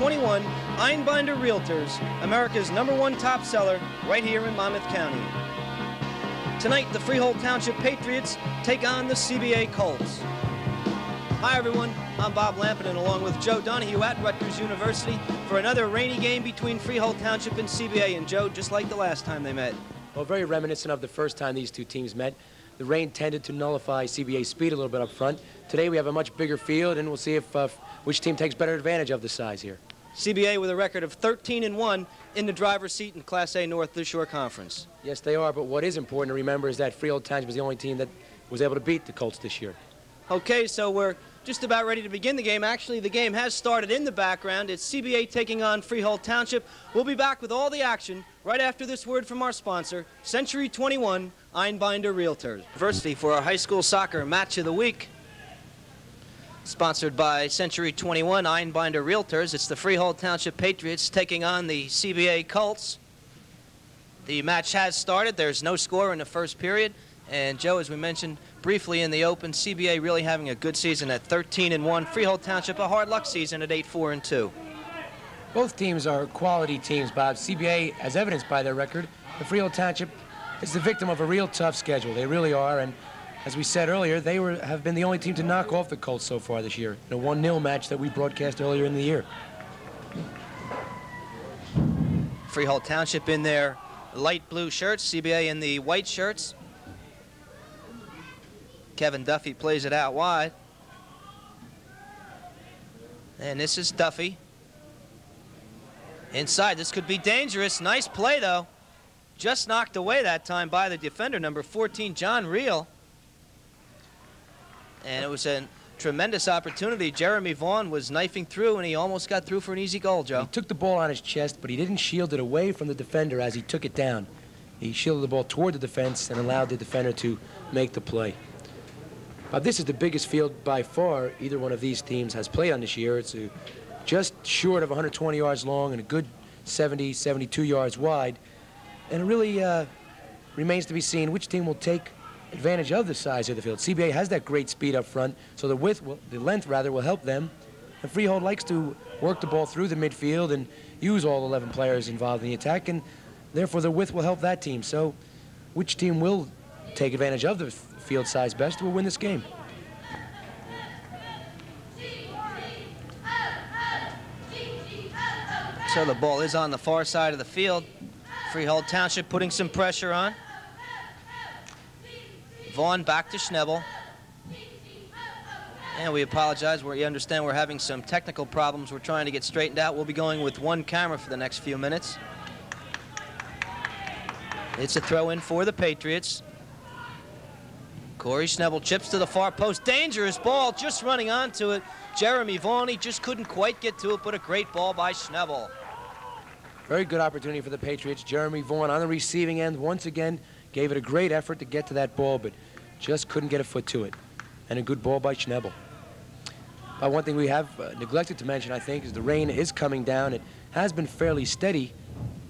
21 Einbinder Realtors, America's number one top seller right here in Monmouth County. Tonight, the Freehold Township Patriots take on the CBA Colts. Hi, everyone. I'm Bob Lampin, and along with Joe Donahue at Rutgers University for another rainy game between Freehold Township and CBA. And Joe, just like the last time they met. Well, very reminiscent of the first time these two teams met. The rain tended to nullify CBA's speed a little bit up front. Today we have a much bigger field, and we'll see if uh, which team takes better advantage of the size here. CBA with a record of 13 and 1 in the driver's seat in Class A North this Shore Conference. Yes, they are, but what is important to remember is that Freehold Township was the only team that was able to beat the Colts this year. Okay, so we're just about ready to begin the game. Actually, the game has started in the background. It's CBA taking on Freehold Township. We'll be back with all the action right after this word from our sponsor, Century 21 Einbinder Realtors. University for our high school soccer match of the week. Sponsored by Century 21 Einbinder Realtors. It's the Freehold Township Patriots taking on the CBA Colts. The match has started. There's no score in the first period. And Joe, as we mentioned briefly in the open, CBA really having a good season at 13 and 1. Freehold Township a hard luck season at 8 4 and 2. Both teams are quality teams, Bob. CBA, as evidenced by their record, the Freehold Township is the victim of a real tough schedule. They really are, and as we said earlier, they were, have been the only team to knock off the Colts so far this year in a 1-0 match that we broadcast earlier in the year. Freehold Township in their light blue shirts, CBA in the white shirts. Kevin Duffy plays it out wide. And this is Duffy. Inside, this could be dangerous. Nice play, though. Just knocked away that time by the defender, number 14, John Reel. And it was a tremendous opportunity. Jeremy Vaughn was knifing through, and he almost got through for an easy goal, Joe. He took the ball on his chest, but he didn't shield it away from the defender as he took it down. He shielded the ball toward the defense and allowed the defender to make the play. But this is the biggest field by far either one of these teams has played on this year. It's a, just short of 120 yards long and a good 70, 72 yards wide. And it really uh, remains to be seen which team will take advantage of the size of the field. CBA has that great speed up front, so the width, will, the length rather, will help them. And Freehold likes to work the ball through the midfield and use all 11 players involved in the attack, and therefore the width will help that team. So which team will take advantage of the field size best will win this game. So the ball is on the far side of the field. Freehold Township putting some pressure on. Vaughn back to Schnebel. And we apologize. We understand we're having some technical problems we're trying to get straightened out. We'll be going with one camera for the next few minutes. It's a throw in for the Patriots. Corey Schnebel chips to the far post. Dangerous ball, just running onto it. Jeremy Vaughn, he just couldn't quite get to it, but a great ball by Schnebel. Very good opportunity for the Patriots. Jeremy Vaughn on the receiving end once again gave it a great effort to get to that ball, but just couldn't get a foot to it. And a good ball by Schnebel. But one thing we have uh, neglected to mention, I think, is the rain is coming down. It has been fairly steady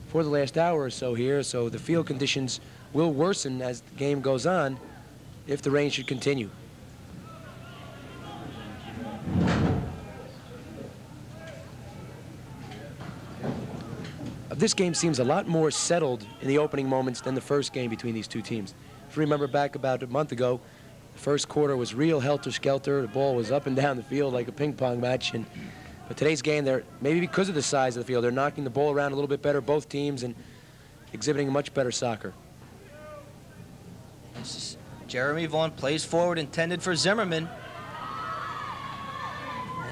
for the last hour or so here, so the field conditions will worsen as the game goes on if the rain should continue. This game seems a lot more settled in the opening moments than the first game between these two teams. If you remember back about a month ago, the first quarter was real helter-skelter. The ball was up and down the field like a ping pong match. And But today's game, they're maybe because of the size of the field, they're knocking the ball around a little bit better, both teams, and exhibiting much better soccer. Jeremy Vaughn plays forward, intended for Zimmerman.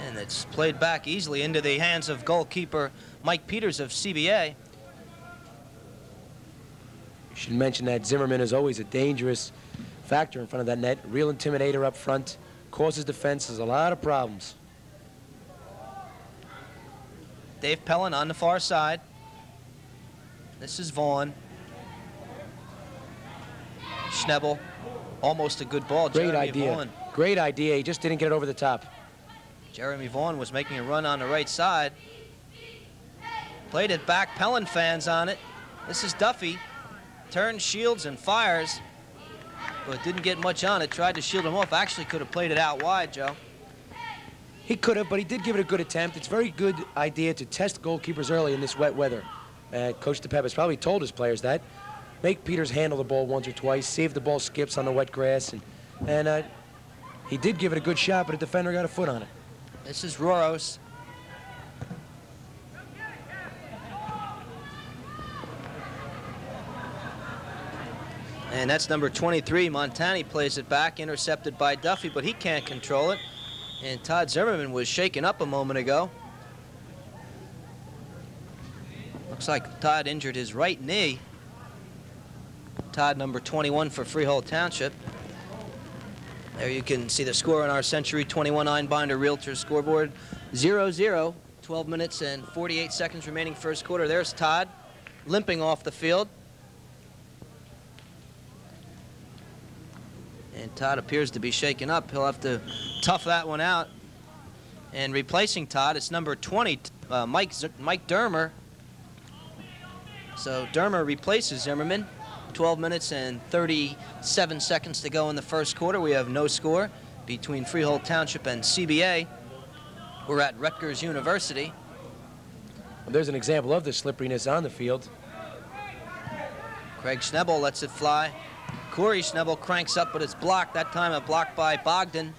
And it's played back easily into the hands of goalkeeper Mike Peters of CBA. Should mention that Zimmerman is always a dangerous factor in front of that net. Real intimidator up front. Causes defenses a lot of problems. Dave Pelland on the far side. This is Vaughn. Schnebel Almost a good ball. Great Jeremy idea. Vaughn. Great idea. He just didn't get it over the top. Jeremy Vaughn was making a run on the right side. Played it back. Pelland fans on it. This is Duffy. Turns, shields, and fires. But didn't get much on it. Tried to shield him off. Actually could have played it out wide, Joe. He could have, but he did give it a good attempt. It's a very good idea to test goalkeepers early in this wet weather. Uh, Coach DePep probably told his players that. Make Peters handle the ball once or twice, see if the ball skips on the wet grass, and, and uh, he did give it a good shot, but a defender got a foot on it. This is Roros. And that's number 23. Montani plays it back, intercepted by Duffy, but he can't control it. And Todd Zimmerman was shaken up a moment ago. Looks like Todd injured his right knee. Todd, number 21 for Freehold Township. There you can see the score on our Century 21 Einbinder Realtor scoreboard. 0-0, 12 minutes and 48 seconds remaining first quarter. There's Todd limping off the field. And Todd appears to be shaken up. He'll have to tough that one out. And replacing Todd, it's number 20, uh, Mike, Mike Dermer. So Dermer replaces Zimmerman. 12 minutes and 37 seconds to go in the first quarter. We have no score between Freehold Township and CBA. We're at Rutgers University. Well, there's an example of the slipperiness on the field. Craig Schnebel lets it fly. Corey Schnebel cranks up, but it's blocked. That time a block by Bogdan.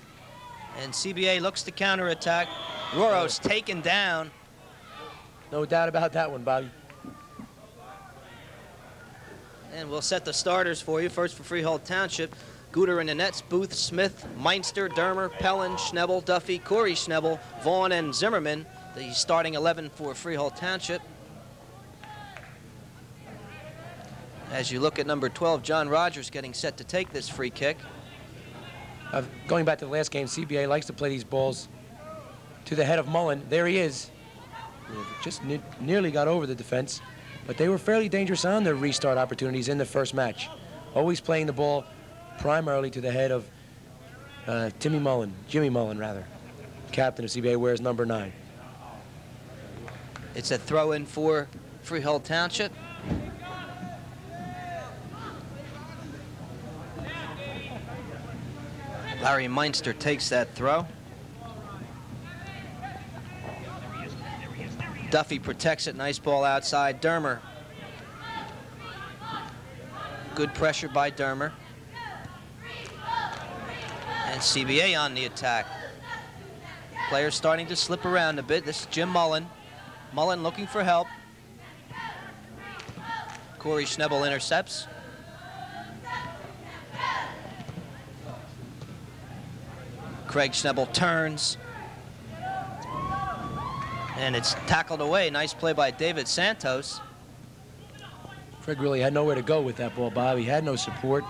And CBA looks to counterattack. Roros taken down. No doubt about that one, Bobby. And we'll set the starters for you. First for Freehold Township. Guter in the nets, Booth, Smith, Meinster, Dermer, Pelland, Schnebel, Duffy, Corey Schnebel, Vaughn, and Zimmerman. The starting 11 for Freehold Township. As you look at number 12, John Rogers getting set to take this free kick. Uh, going back to the last game, CBA likes to play these balls to the head of Mullen. There he is. Just ne nearly got over the defense, but they were fairly dangerous on their restart opportunities in the first match. Always playing the ball primarily to the head of uh, Timmy Mullen, Jimmy Mullen rather, captain of CBA, wears number nine. It's a throw in for Freehold Township. Larry Meinster takes that throw. Duffy protects it. Nice ball outside. Dermer. Good pressure by Dermer. And CBA on the attack. Players starting to slip around a bit. This is Jim Mullen. Mullen looking for help. Corey Schnebel intercepts. Craig Schnebel turns. And it's tackled away. Nice play by David Santos. Craig really had nowhere to go with that ball, Bob. He had no support.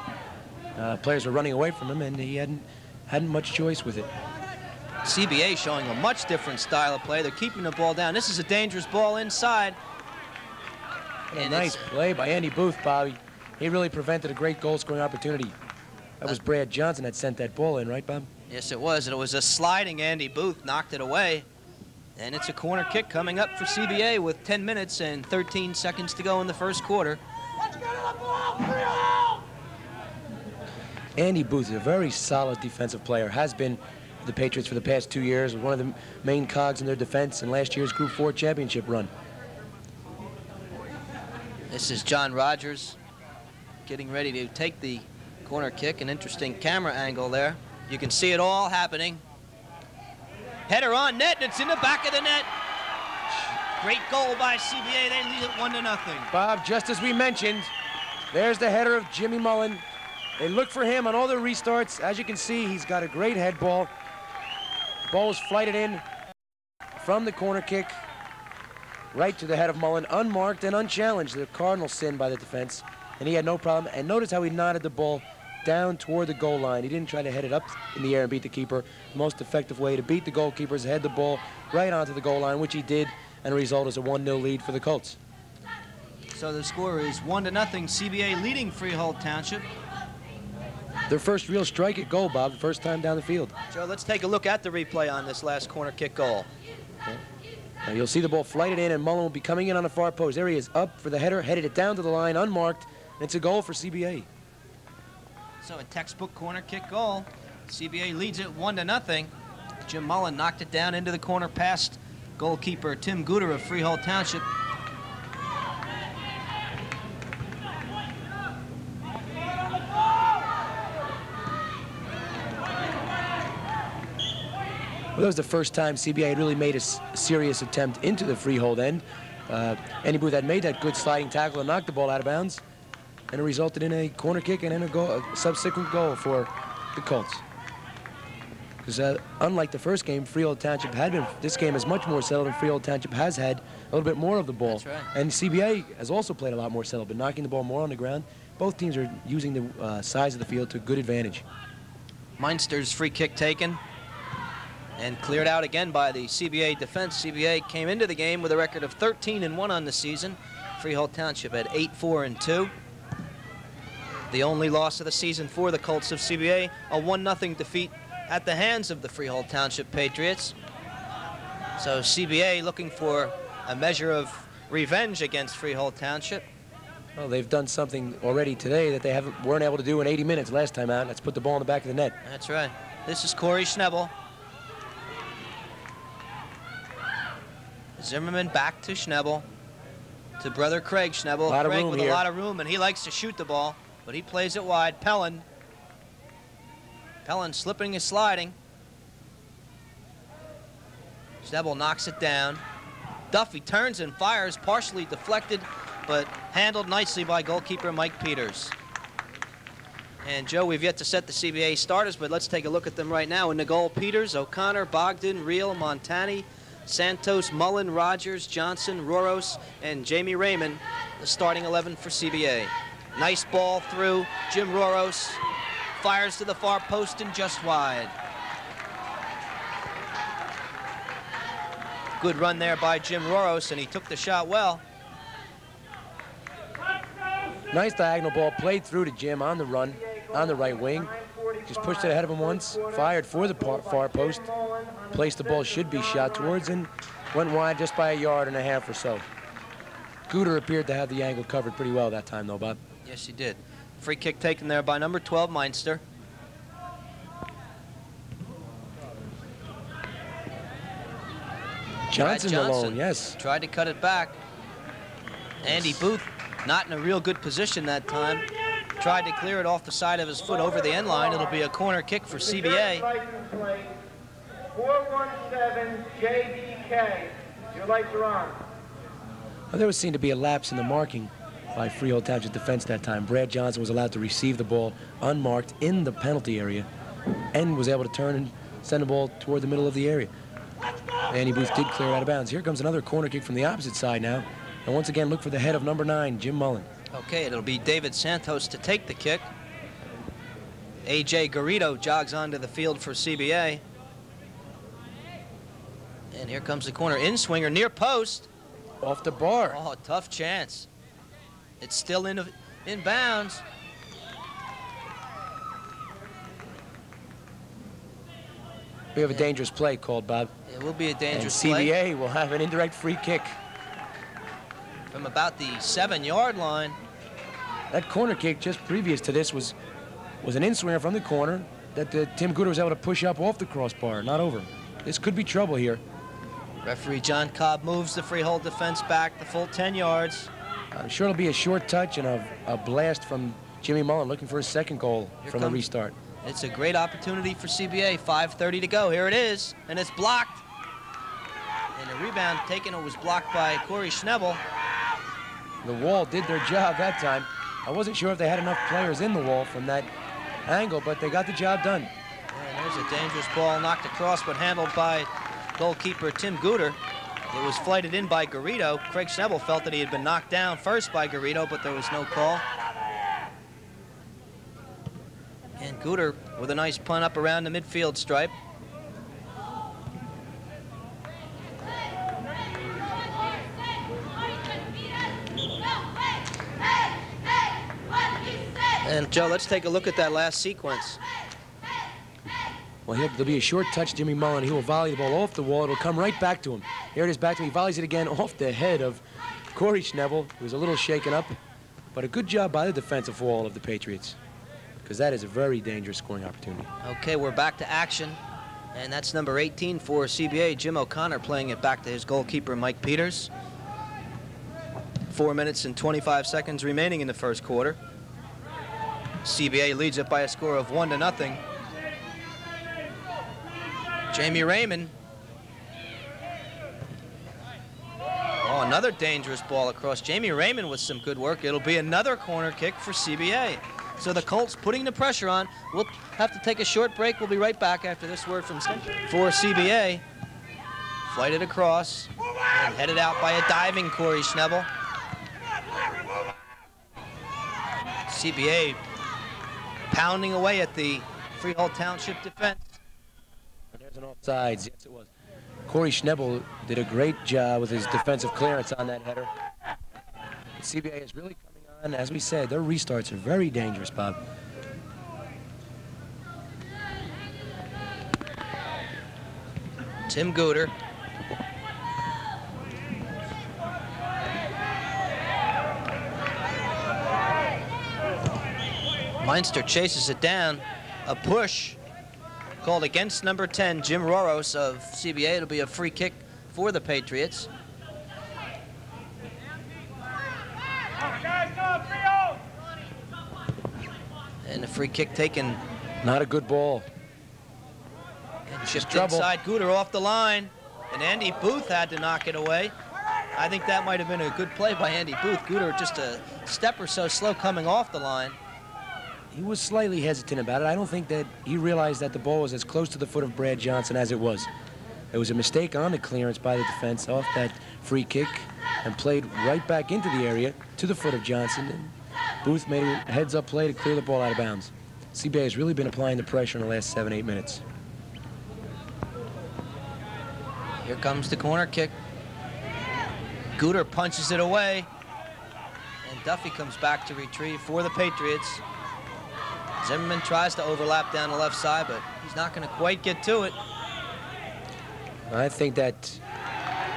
Uh, players were running away from him, and he hadn't, hadn't much choice with it. CBA showing a much different style of play. They're keeping the ball down. This is a dangerous ball inside. a nice play by Andy Booth, Bobby. He really prevented a great goal-scoring opportunity. That was Brad Johnson that sent that ball in, right, Bob? Yes, it was. It was a sliding Andy Booth, knocked it away. And it's a corner kick coming up for CBA with 10 minutes and 13 seconds to go in the first quarter. Andy Booth is a very solid defensive player, has been the Patriots for the past two years, one of the main cogs in their defense in last year's Group 4 championship run. This is John Rogers getting ready to take the corner kick. An interesting camera angle there. You can see it all happening. Header on net, and it's in the back of the net. Great goal by CBA. They lead it one to nothing. Bob, just as we mentioned, there's the header of Jimmy Mullen. They look for him on all the restarts. As you can see, he's got a great head ball. Ball is flighted in from the corner kick right to the head of Mullen, unmarked and unchallenged. The Cardinal sin by the defense, and he had no problem. And notice how he nodded the ball down toward the goal line. He didn't try to head it up in the air and beat the keeper. The most effective way to beat the goalkeeper is head the ball right onto the goal line, which he did, and the result is a 1-0 lead for the Colts. So the score is 1 to nothing. CBA leading Freehold Township. Their first real strike at goal, Bob, the first time down the field. Joe, let's take a look at the replay on this last corner kick goal. Okay. Now you'll see the ball flighted in, and Mullen will be coming in on the far post. There he is, up for the header, headed it down to the line, unmarked, and it's a goal for CBA. So a textbook corner kick goal. CBA leads it one to nothing. Jim Mullen knocked it down into the corner past goalkeeper Tim Guter of Freehold Township. Well, that was the first time CBA had really made a serious attempt into the freehold end. Uh, Andy had made that good sliding tackle and knocked the ball out of bounds, and it resulted in a corner kick and then a, goal, a subsequent goal for the Colts. Because uh, unlike the first game, Freehold Township had been, this game is much more settled, and Freehold Township has had a little bit more of the ball. Right. And CBA has also played a lot more settled, but knocking the ball more on the ground. Both teams are using the uh, size of the field to good advantage. Meinster's free kick taken and cleared out again by the CBA defense. CBA came into the game with a record of 13 and 1 on the season. Freehold Township at 8 4 and 2. The only loss of the season for the Colts of CBA, a 1 0 defeat at the hands of the Freehold Township Patriots. So CBA looking for a measure of revenge against Freehold Township. Well, they've done something already today that they haven't weren't able to do in 80 minutes last time out. Let's put the ball in the back of the net. That's right. This is Corey Schnebel. Zimmerman back to Schnebel. To brother Craig Schnebel. A lot of Craig room with here. a lot of room, and he likes to shoot the ball, but he plays it wide. Pelland. Pelland slipping and sliding. Schnebel knocks it down. Duffy turns and fires, partially deflected, but handled nicely by goalkeeper Mike Peters. And Joe, we've yet to set the CBA starters, but let's take a look at them right now. In the goal, Peters, O'Connor, Bogdan, Reel, Montani, Santos, Mullen, Rogers, Johnson, Roros, and Jamie Raymond, the starting 11 for CBA. Nice ball through. Jim Roros fires to the far post and just wide. Good run there by Jim Roros, and he took the shot well. Nice diagonal ball played through to Jim on the run, on the right wing. Just pushed it ahead of him once, fired for the far post, place the ball should be shot towards, and went wide just by a yard and a half or so. Gooter appeared to have the angle covered pretty well that time, though, Bob. Yes, he did. Free kick taken there by number 12, Meinster. Johnson, Brad Malone, yes. Tried to cut it back. Andy Booth, not in a real good position that time. Tried to clear it off the side of his foot over the end line. It'll be a corner kick for CBA. 417 JDK. Your lights are on. Well, there was seen to be a lapse in the marking by Freehold Township defense that time. Brad Johnson was allowed to receive the ball unmarked in the penalty area and was able to turn and send the ball toward the middle of the area. Andy Booth did clear out of bounds. Here comes another corner kick from the opposite side now. And once again, look for the head of number nine, Jim Mullen. Okay, it'll be David Santos to take the kick. A.J. Garrido jogs onto the field for CBA. And here comes the corner in swinger near post. Off the bar. Oh, tough chance. It's still in, in bounds. We have a dangerous play called, Bob. It will be a And dangerous play CBA will have an indirect free kick. from about the seven-yard line. That corner kick just previous to this was was an in-swinger from the corner that uh, Tim Gooder was able to push up off the crossbar, not over. This could be trouble here. Referee John Cobb moves the freehold defense back the full 10 yards. I'm sure it'll be a short touch and a, a blast from Jimmy Mullen looking for his second goal Here from the comes- restart. It's a great opportunity for CBA. 5.30 to go. Here it is, and it's blocked. And the rebound taken it was blocked by Corey Schnebel. The wall did their job that time. I wasn't sure if they had enough players in the wall from that angle, but they got the job done. And there's a dangerous ball knocked across, but handled by goalkeeper Tim Guter. It was flighted in by Garrido. Craig Schnebel felt that he had been knocked down first by Garrido, but there was no call. And Guter with a nice punt up around the midfield stripe. And Joe, let's take a look at that last sequence. Well, there'll be a short touch, Jimmy Mullen. He will volley the ball off the wall. It'll come right back to him. Here it is back to him. He volleys it again off the head of Corey Schnebel, who was a little shaken up. But a good job by the defensive wall of the Patriots, because that is a very dangerous scoring opportunity. Okay, we're back to action. And that's number 18 for CBA, Jim O'Connor, playing it back to his goalkeeper, Mike Peters. Four minutes and 25 seconds remaining in the first quarter. CBA leads it by a score of one to nothing. Jamie Raymond. Oh, another dangerous ball across. Jamie Raymond with some good work. It'll be another corner kick for CBA. So the Colts putting the pressure on. We'll have to take a short break. We'll be right back after this word from for CBA. Flighted across and headed out by a diving Corey Schnebel. CBA pounding away at the Freehold Township defense. There's an offsides. Yes, it was. Corey Schnebel did a great job with his defensive clearance on that header. The CBA is really coming on. As we said, their restarts are very dangerous, Bob. Tim Gooder. Meinster chases it down. A push called against number 10, Jim Roros of CBA. It'll be a free kick for the Patriots. And a free kick taken. Not a good ball. And shipped inside. Gooder off the line. And Andy Booth had to knock it away. I think that might have been a good play by Andy Booth. Gooder just a step or so slow coming off the line. He was slightly hesitant about it. I don't think that he realized that the ball was as close to the foot of Brad Johnson as it was. It was a mistake on the clearance by the defense off that free kick and played right back into the area to the foot of Johnson. And Booth made a heads-up play to clear the ball out of bounds. CBA has really been applying the pressure in the last seven, eight minutes. Here comes the corner kick. Gooder punches it away. And Duffy comes back to retrieve for the Patriots. Zimmerman tries to overlap down the left side, but he's not going to quite get to it. I think that,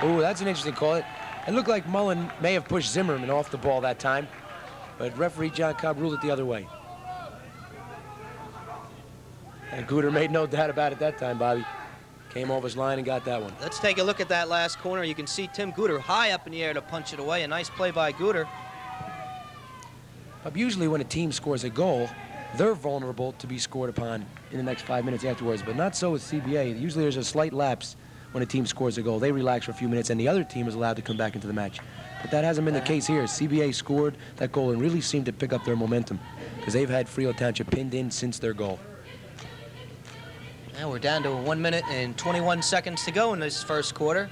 oh, that's an interesting call. It, it looked like Mullen may have pushed Zimmerman off the ball that time, but referee John Cobb ruled it the other way. And Gooder made no doubt about it that time, Bobby. Came off his line and got that one. Let's take a look at that last corner. You can see Tim Gooder high up in the air to punch it away. A nice play by Gooder. But usually when a team scores a goal, they're vulnerable to be scored upon in the next five minutes afterwards, but not so with CBA. Usually there's a slight lapse when a team scores a goal. They relax for a few minutes, and the other team is allowed to come back into the match. But that hasn't been the case here. CBA scored that goal and really seemed to pick up their momentum because they've had Freehold Township pinned in since their goal. Now we're down to one minute and 21 seconds to go in this first quarter.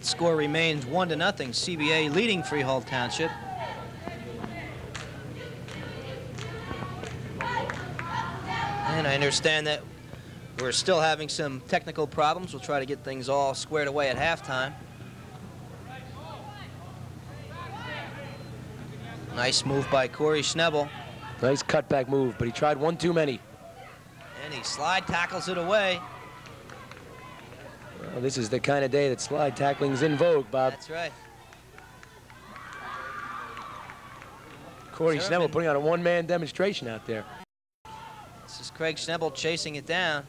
The score remains one to nothing. CBA leading Freehold Township. And I understand that we're still having some technical problems. We'll try to get things all squared away at halftime. Nice move by Corey Schnebel. Nice cutback move, but he tried one too many. And he slide tackles it away. Well, this is the kind of day that slide tackling is in vogue, Bob. That's right. Corey. Schnebel putting on a one-man demonstration out there. Craig Schnebel chasing it down.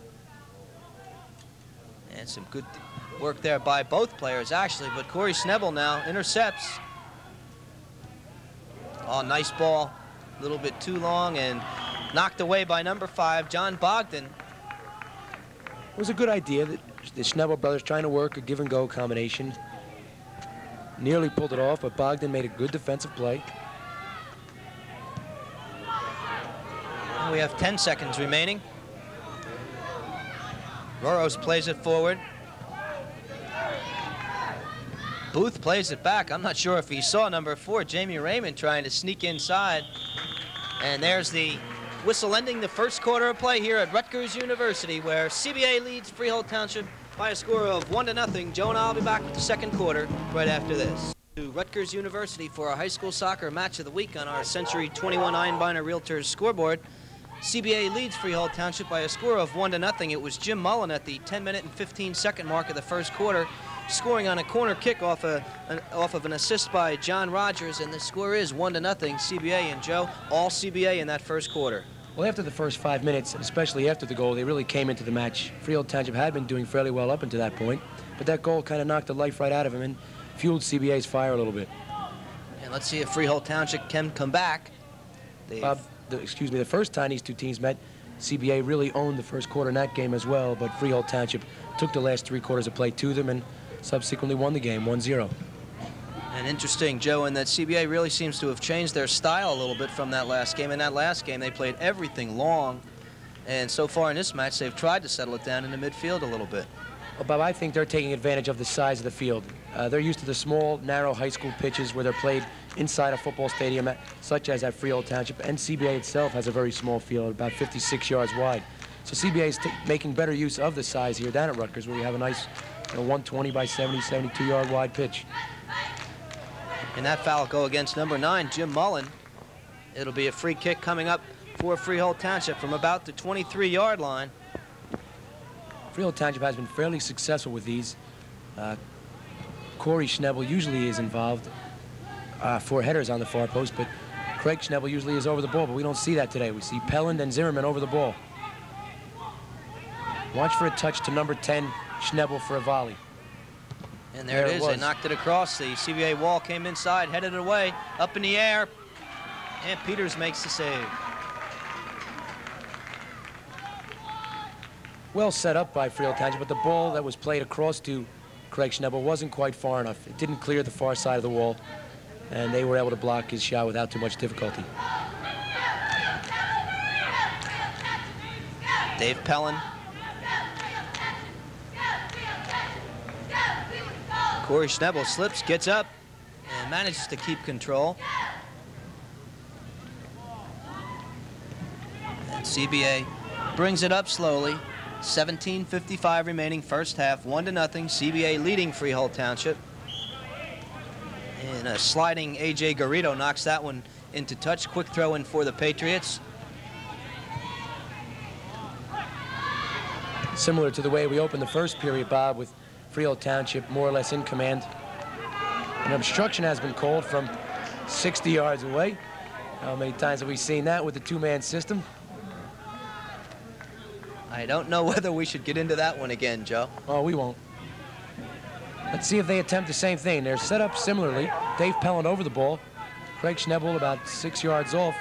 And some good work there by both players, actually. But Corey Schnebel now intercepts. Oh, nice ball. A little bit too long and knocked away by number five, John Bogdan. It was a good idea that the Schnebel brothers trying to work a give and go combination. Nearly pulled it off, but Bogdan made a good defensive play. We have 10 seconds remaining. Roros plays it forward. Booth plays it back. I'm not sure if he saw number four, Jamie Raymond, trying to sneak inside. And there's the whistle ending the first quarter of play here at Rutgers University, where CBA leads Freehold Township by a score of one to nothing. Joe and I will be back with the second quarter right after this. To Rutgers University for our high school soccer match of the week on our Century 21 Einbinder Realtors scoreboard. CBA leads Freehold Township by a score of one to nothing. It was Jim Mullen at the 10 minute and 15 second mark of the first quarter, scoring on a corner kick off, a, an, off of an assist by John Rogers, and the score is one to nothing. CBA and Joe, all CBA in that first quarter. Well, after the first five minutes, and especially after the goal, they really came into the match. Freehold Township had been doing fairly well up until that point, but that goal kind of knocked the life right out of him and fueled CBA's fire a little bit. And let's see if Freehold Township can come back. They've- Bob, the, excuse me, the first time these two teams met, CBA really owned the first quarter in that game as well, but Freehold Township took the last three quarters of play to them and subsequently won the game 1-0. And interesting, Joe, in that CBA really seems to have changed their style a little bit from that last game. In that last game, they played everything long. And so far in this match, they've tried to settle it down in the midfield a little bit. Well, Bob, I think they're taking advantage of the size of the field. Uh, they're used to the small, narrow high school pitches where they're played inside a football stadium, at, such as at Freehold Township. And CBA itself has a very small field, about 56 yards wide. So CBA is making better use of the size here down at Rutgers, where we have a nice you know, 120 by 70, 72 yard wide pitch. And that foul will go against number nine, Jim Mullen. It'll be a free kick coming up for Freehold Township from about the 23-yard line. Freehold Township has been fairly successful with these. Uh, Corey Schnebel usually is involved uh, for headers on the far post, but Craig Schnebel usually is over the ball, but we don't see that today. We see Pelland and Zimmerman over the ball. Watch for a touch to number 10, Schnebel for a volley. And there, There it it is. They knocked it across. The CBA wall came inside, headed it away, up in the air. And Peters makes the save. Well set up by Freehold Township, but the ball that was played across to Craig Schnebel wasn't quite far enough. It didn't clear the far side of the wall, and they were able to block his shot without too much difficulty. Dave Pelland. Corey Schnebel slips, gets up, and manages to keep control. And CBA brings it up slowly. 17.55 remaining first half, 1 to nothing. CBA leading Freehold Township. And a sliding A.J. Garrido knocks that one into touch. Quick throw in for the Patriots. Similar to the way we opened the first period, Bob, with Freehold Township more or less in command. An obstruction has been called from 60 yards away. How many times have we seen that with the two-man system? I don't know whether we should get into that one again, Joe. Oh, we won't. Let's see if they attempt the same thing. They're set up similarly. Dave Pelland over the ball. Craig Schnebel about six yards off.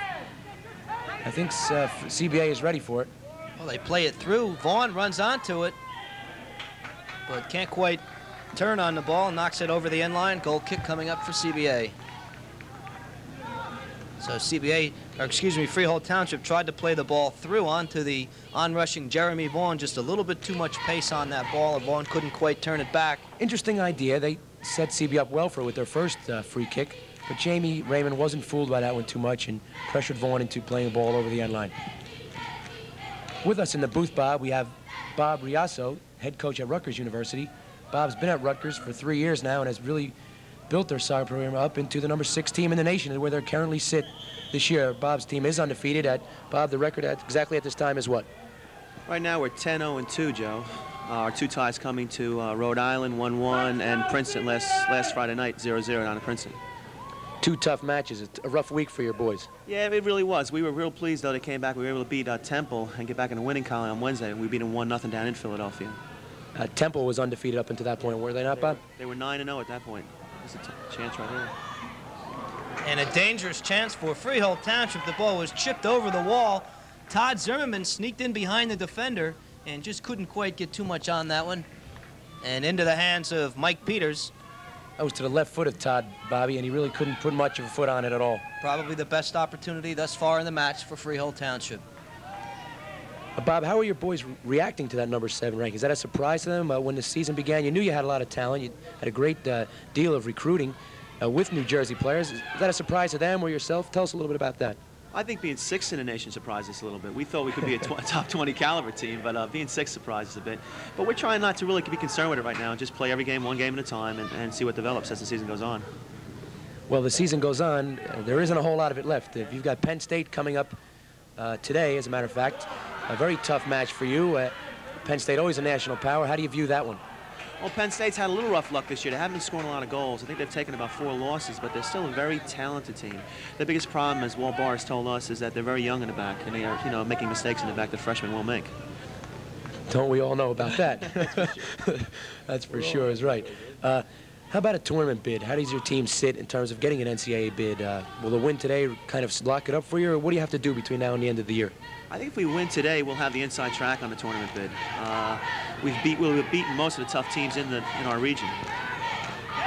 I think uh, CBA is ready for it. Well, they play it through. Vaughn runs onto it, but can't quite turn on the ball. Knocks it over the end line. Goal kick coming up for CBA. So CBA, excuse me, Freehold Township tried to play the ball through onto the onrushing Jeremy Vaughn. Just a little bit too much pace on that ball, and Vaughn couldn't quite turn it back. Interesting idea. They set CB up well for it with their first uh, free kick, but Jamie Raymond wasn't fooled by that one too much and pressured Vaughn into playing the ball over the end line. With us in the booth, Bob, we have Bob Reasso, head coach at Rutgers University. Bob's been at Rutgers for three years now and has really built their soccer program up into the number six team in the nation where they currently sit this year. Bob's team is undefeated at, Bob, the record at exactly at this time is what? Right now we're 10-0 and 2, Joe. Uh, our two ties coming to uh, Rhode Island 1-1 and Princeton last last Friday night 0-0 down in Princeton. Two tough matches, It's a rough week for your boys. Yeah, it really was. We were real pleased though they came back. We were able to beat uh, Temple and get back in the winning column on Wednesday. And we beat them 1-0 down in Philadelphia. Uh, Temple was undefeated up until that point, were they not, Bob? They were 9-0 at that point. There's a chance right there. And a dangerous chance for Freehold Township. The ball was chipped over the wall. Todd Zimmerman sneaked in behind the defender and just couldn't quite get too much on that one. And into the hands of Mike Peters, That was to the left foot of Todd, Bobby, and he really couldn't put much of a foot on it at all. probably the best opportunity thus far in the match for Freehold Township. Uh, Bob, how are your boys re- reacting to that number seven rank? Is that a surprise to them? Uh, when the season began, you knew you had a lot of talent. You had a great uh, deal of recruiting uh, with New Jersey players. Is that a surprise to them or yourself? Tell us a little bit about that. I think being sixth in the nation surprised us a little bit. We thought we could be a top 20 caliber team, but uh, being sixth surprised us a bit. But we're trying not to really be concerned with it right now. and Just play every game one game at a time and, and see what develops as the season goes on. Well, the season goes on. Uh, there isn't a whole lot of it left. If you've got Penn State coming up uh, today, as a matter of fact, a very tough match for you. Uh, Penn State always a national power. How do you view that one? Well, Penn State's had a little rough luck this year. They haven't been scoring a lot of goals. I think they've taken about four losses, but they're still a very talented team. The biggest problem, as Walt Bahr has told us, is that they're very young in the back, and they are, you know, making mistakes in the back that freshmen will make. Don't we all know about that? That's for sure is right. Uh, how about a tournament bid? How does your team sit in terms of getting an NCAA bid? Uh, will the win today kind of lock it up for you, or what do you have to do between now and the end of the year? I think if we win today, we'll have the inside track on the tournament bid. Uh, we've beat, we'll have beaten most of the tough teams in the in our region.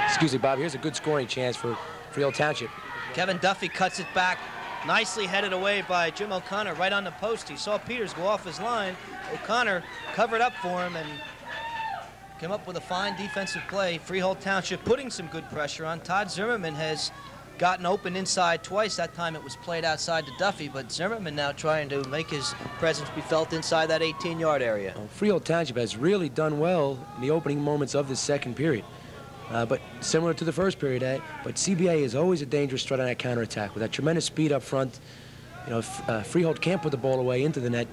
Excuse me, Bob. Here's a good scoring chance for Freehold Township. Kevin Duffy cuts it back. Nicely headed away by Jim O'Connor right on the post. He saw Peters go off his line. O'Connor covered up for him and came up with a fine defensive play. Freehold Township putting some good pressure on. Todd Zimmerman has gotten open inside twice. That time it was played outside to Duffy, but Zimmerman now trying to make his presence be felt inside that 18-yard area. Well, Freehold Township has really done well in the opening moments of this second period. Uh, but similar to the first period, eh? but CBA is always a dangerous threat on that counterattack. With that tremendous speed up front, you know, if uh, Freehold can't put the ball away into the net,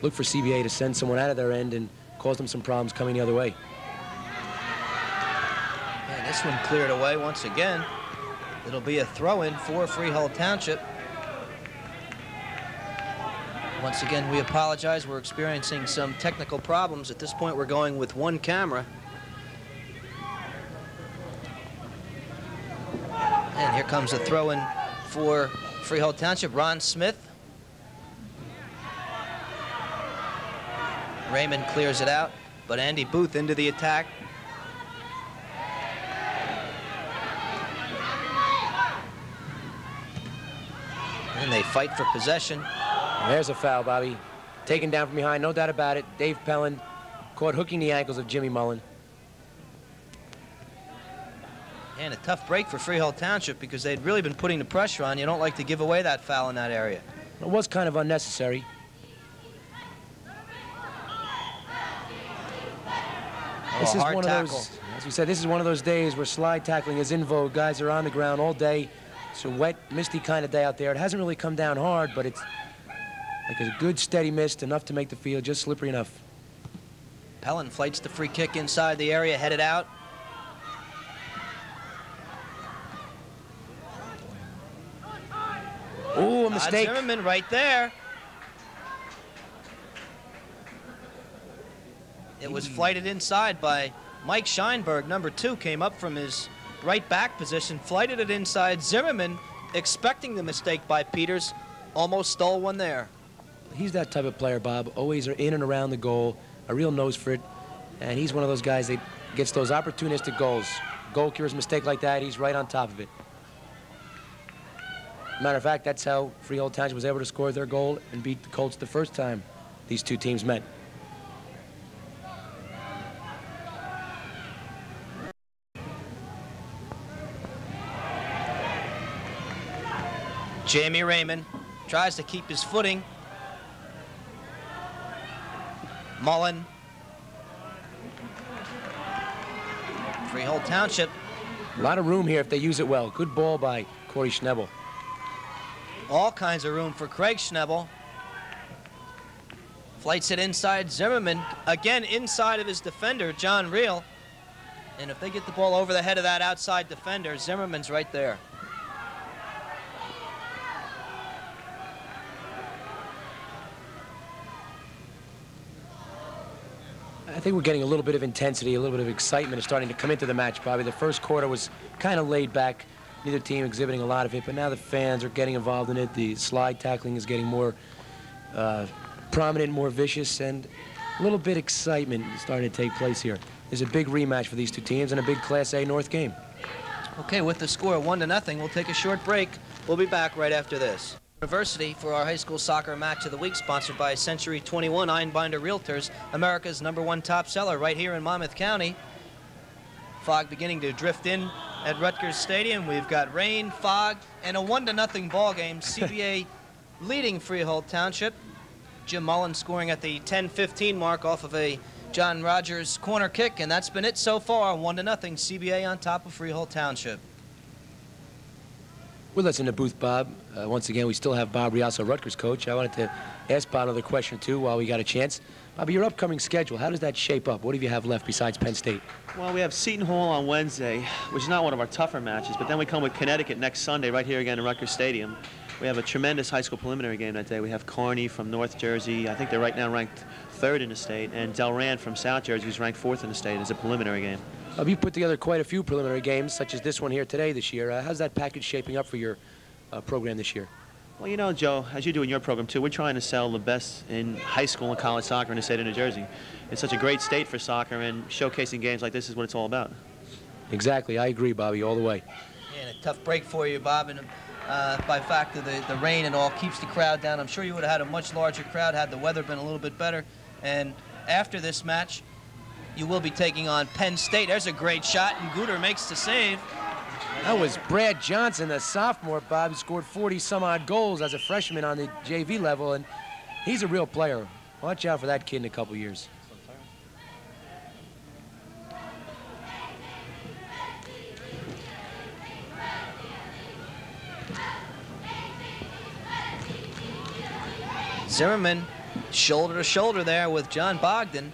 look for CBA to send someone out of their end and cause them some problems coming the other way. And this one cleared away once again. It'll be a throw-in for Freehold Township. Once again, we apologize. We're experiencing some technical problems. At this point, we're going with one camera. And here comes a throw-in for Freehold Township. Ron Smith. Raymond clears it out, but Andy Booth into the attack. Fight for possession. And there's a foul, Bobby. Taken down from behind, no doubt about it. Dave Pelland caught hooking the ankles of Jimmy Mullen. And a tough break for Freehold Township because they'd really been putting the pressure on. You don't like to give away that foul in that area. It was kind of unnecessary. Oh, this is one tackle. of those, as we said, this is one of those days where slide tackling is in vogue. Guys are on the ground all day. It's a wet, misty kind of day out there. It hasn't really come down hard, but it's like a good steady mist, enough to make the field just slippery enough. Pelland flights the free kick inside the area, headed out. Ooh, a Todd mistake. Zimmerman right there. It was mm. flighted inside by Mike Scheinberg. Number two came up from his right back position, flighted it inside. Zimmerman, expecting the mistake by Peters, almost stole one there. He's that type of player, Bob. Always in and around the goal, a real nose for it. And he's one of those guys that gets those opportunistic goals. Goal Goalkeeper's mistake like that, he's right on top of it. Matter of fact, that's how Freehold Township was able to score their goal and beat the Colts the first time these two teams met. Jamie Raymond tries to keep his footing. Mullen. Freehold Township A lot of room here if they use it well. Good ball by Corey Schnebel. all kinds of room for Craig Schnebel. Flights it inside Zimmerman, again inside of his defender, John Reel. And if they get the ball over the head of that outside defender, Zimmerman's right there. I think we're getting a little bit of intensity, a little bit of excitement is starting to come into the match, Bobby. The first quarter was kind of laid back, neither team exhibiting a lot of it, but now the fans are getting involved in it. The slide tackling is getting more uh, prominent, more vicious, and a little bit excitement is starting to take place here. There's a big rematch for these two teams and a big Class A North game. Okay, with the score one to nothing, we'll take a short break. We'll be back right after this. University for our high school soccer match of the week, sponsored by Century 21 Einbinder Realtors, America's number one top seller right here in Monmouth County. Fog beginning to drift in at Rutgers Stadium. We've got rain, fog, and a one to nothing ball game. CBA leading Freehold Township. Jim Mullen scoring at the 10-15 mark off of a John Rogers corner kick, and that's been it so far. One to nothing. CBA on top of Freehold Township. With us in the booth, Bob. Uh, once again, we still have Bob Reasso, Rutgers coach. I wanted to ask Bob another question two while we got a chance. Bobby, your upcoming schedule, how does that shape up? What do you have left besides Penn State? Well, we have Seton Hall on Wednesday, which is not one of our tougher matches, but then we come with Connecticut next Sunday right here again in Rutgers Stadium. We have a tremendous high school preliminary game that day. We have Kearny from North Jersey. I think they're right now ranked third in the state, and Delran from South Jersey, who's ranked fourth in the state, is a preliminary game. Uh, you put together quite a few preliminary games, such as this one here today this year. Uh, how's that package shaping up for your uh, program this year? Well, you know, Joe, as you do in your program too, we're trying to sell the best in high school and college soccer in the state of New Jersey. It's such a great state for soccer, and showcasing games like this is what it's all about. Exactly. I agree, Bobby, all the way. Yeah, and a tough break for you, Bob, and uh, by fact of the, the rain and all keeps the crowd down. I'm sure you would have had a much larger crowd had the weather been a little bit better. And after this match, you will be taking on Penn State. There's a great shot, and Gooder makes the save. That was Brad Johnson, the sophomore, Bob, who scored 40 some odd goals as a freshman on the JV level, and he's a real player. Watch out for that kid in a couple years. Zimmerman, shoulder to shoulder there with John Bogdan.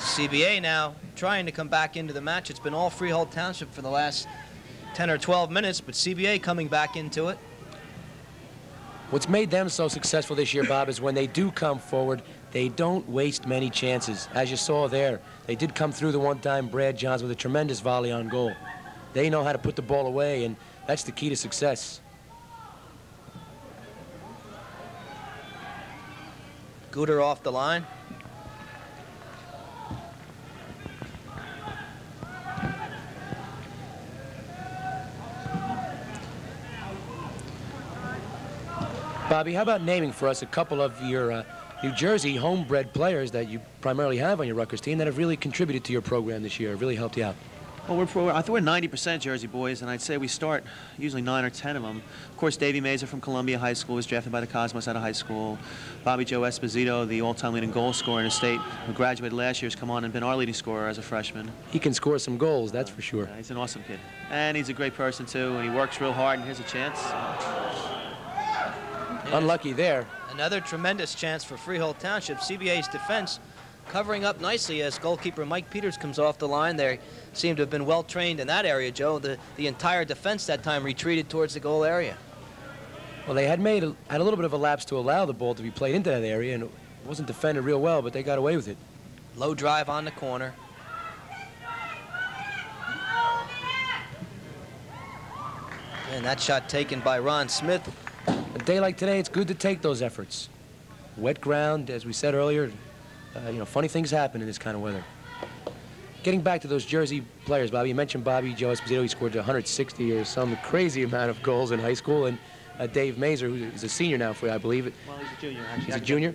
CBA now trying to come back into the match. It's been all Freehold Township for the last 10 or 12 minutes, but CBA coming back into it. What's made them so successful this year, Bob, is when they do come forward, they don't waste many chances. As you saw there, they did come through the one time Brad Johns with a tremendous volley on goal. They know how to put the ball away, and that's the key to success. Gooder off the line. Bobby, how about naming for us a couple of your uh, New Jersey homebred players that you primarily have on your Rutgers team that have really contributed to your program this year, really helped you out? Well, we're, I think we're 90% Jersey boys, and I'd say we start usually nine or 10 of them. Of course, Davey Mazer from Columbia High School was drafted by the Cosmos out of high school. Bobby Joe Esposito, the all-time leading goal scorer in the state, who graduated last year, has come on and been our leading scorer as a freshman. He can score some goals, that's for sure. Yeah, he's an awesome kid. And he's a great person, too, and he works real hard, and here's a chance. Unlucky there. Another tremendous chance for Freehold Township. CBA's defense covering up nicely as goalkeeper Mike Peters comes off the line. They seem to have been well trained in that area, Joe. The, the entire defense that time retreated towards the goal area. Well, they had made a, had a little bit of a lapse to allow the ball to be played into that area, and it wasn't defended real well, but they got away with it. Low drive on the corner. And that shot taken by Ron Smith. A day like today, it's good to take those efforts. Wet ground, as we said earlier, uh, you know, funny things happen in this kind of weather. Getting back to those Jersey players, Bobby, you mentioned Bobby Joe Esposito. He scored 160 or some crazy amount of goals in high school. And uh, Dave Mazer, who's a senior now for you, I believe. Well, he's a junior, actually. He's a junior?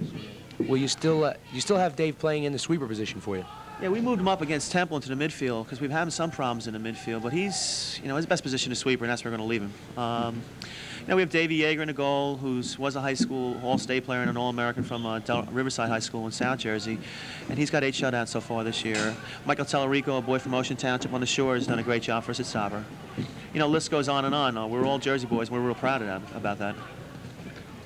Will you still, uh, you still have Dave playing in the sweeper position for you? Yeah, we moved him up against Temple into the midfield because we've had some problems in the midfield. But he's, you know, his best position is sweeper, and that's where we're going to leave him. Um, you know, we have Davey Yeager in a goal, who was a high school All-State player and an All-American from uh, Riverside High School in South Jersey, and he's got eight shutouts so far this year. Michael Tellerico, a boy from Ocean Township on the shore, has done a great job for us at stopper. You know, list goes on and on. Uh, we're all Jersey boys. We're real proud of that, about that.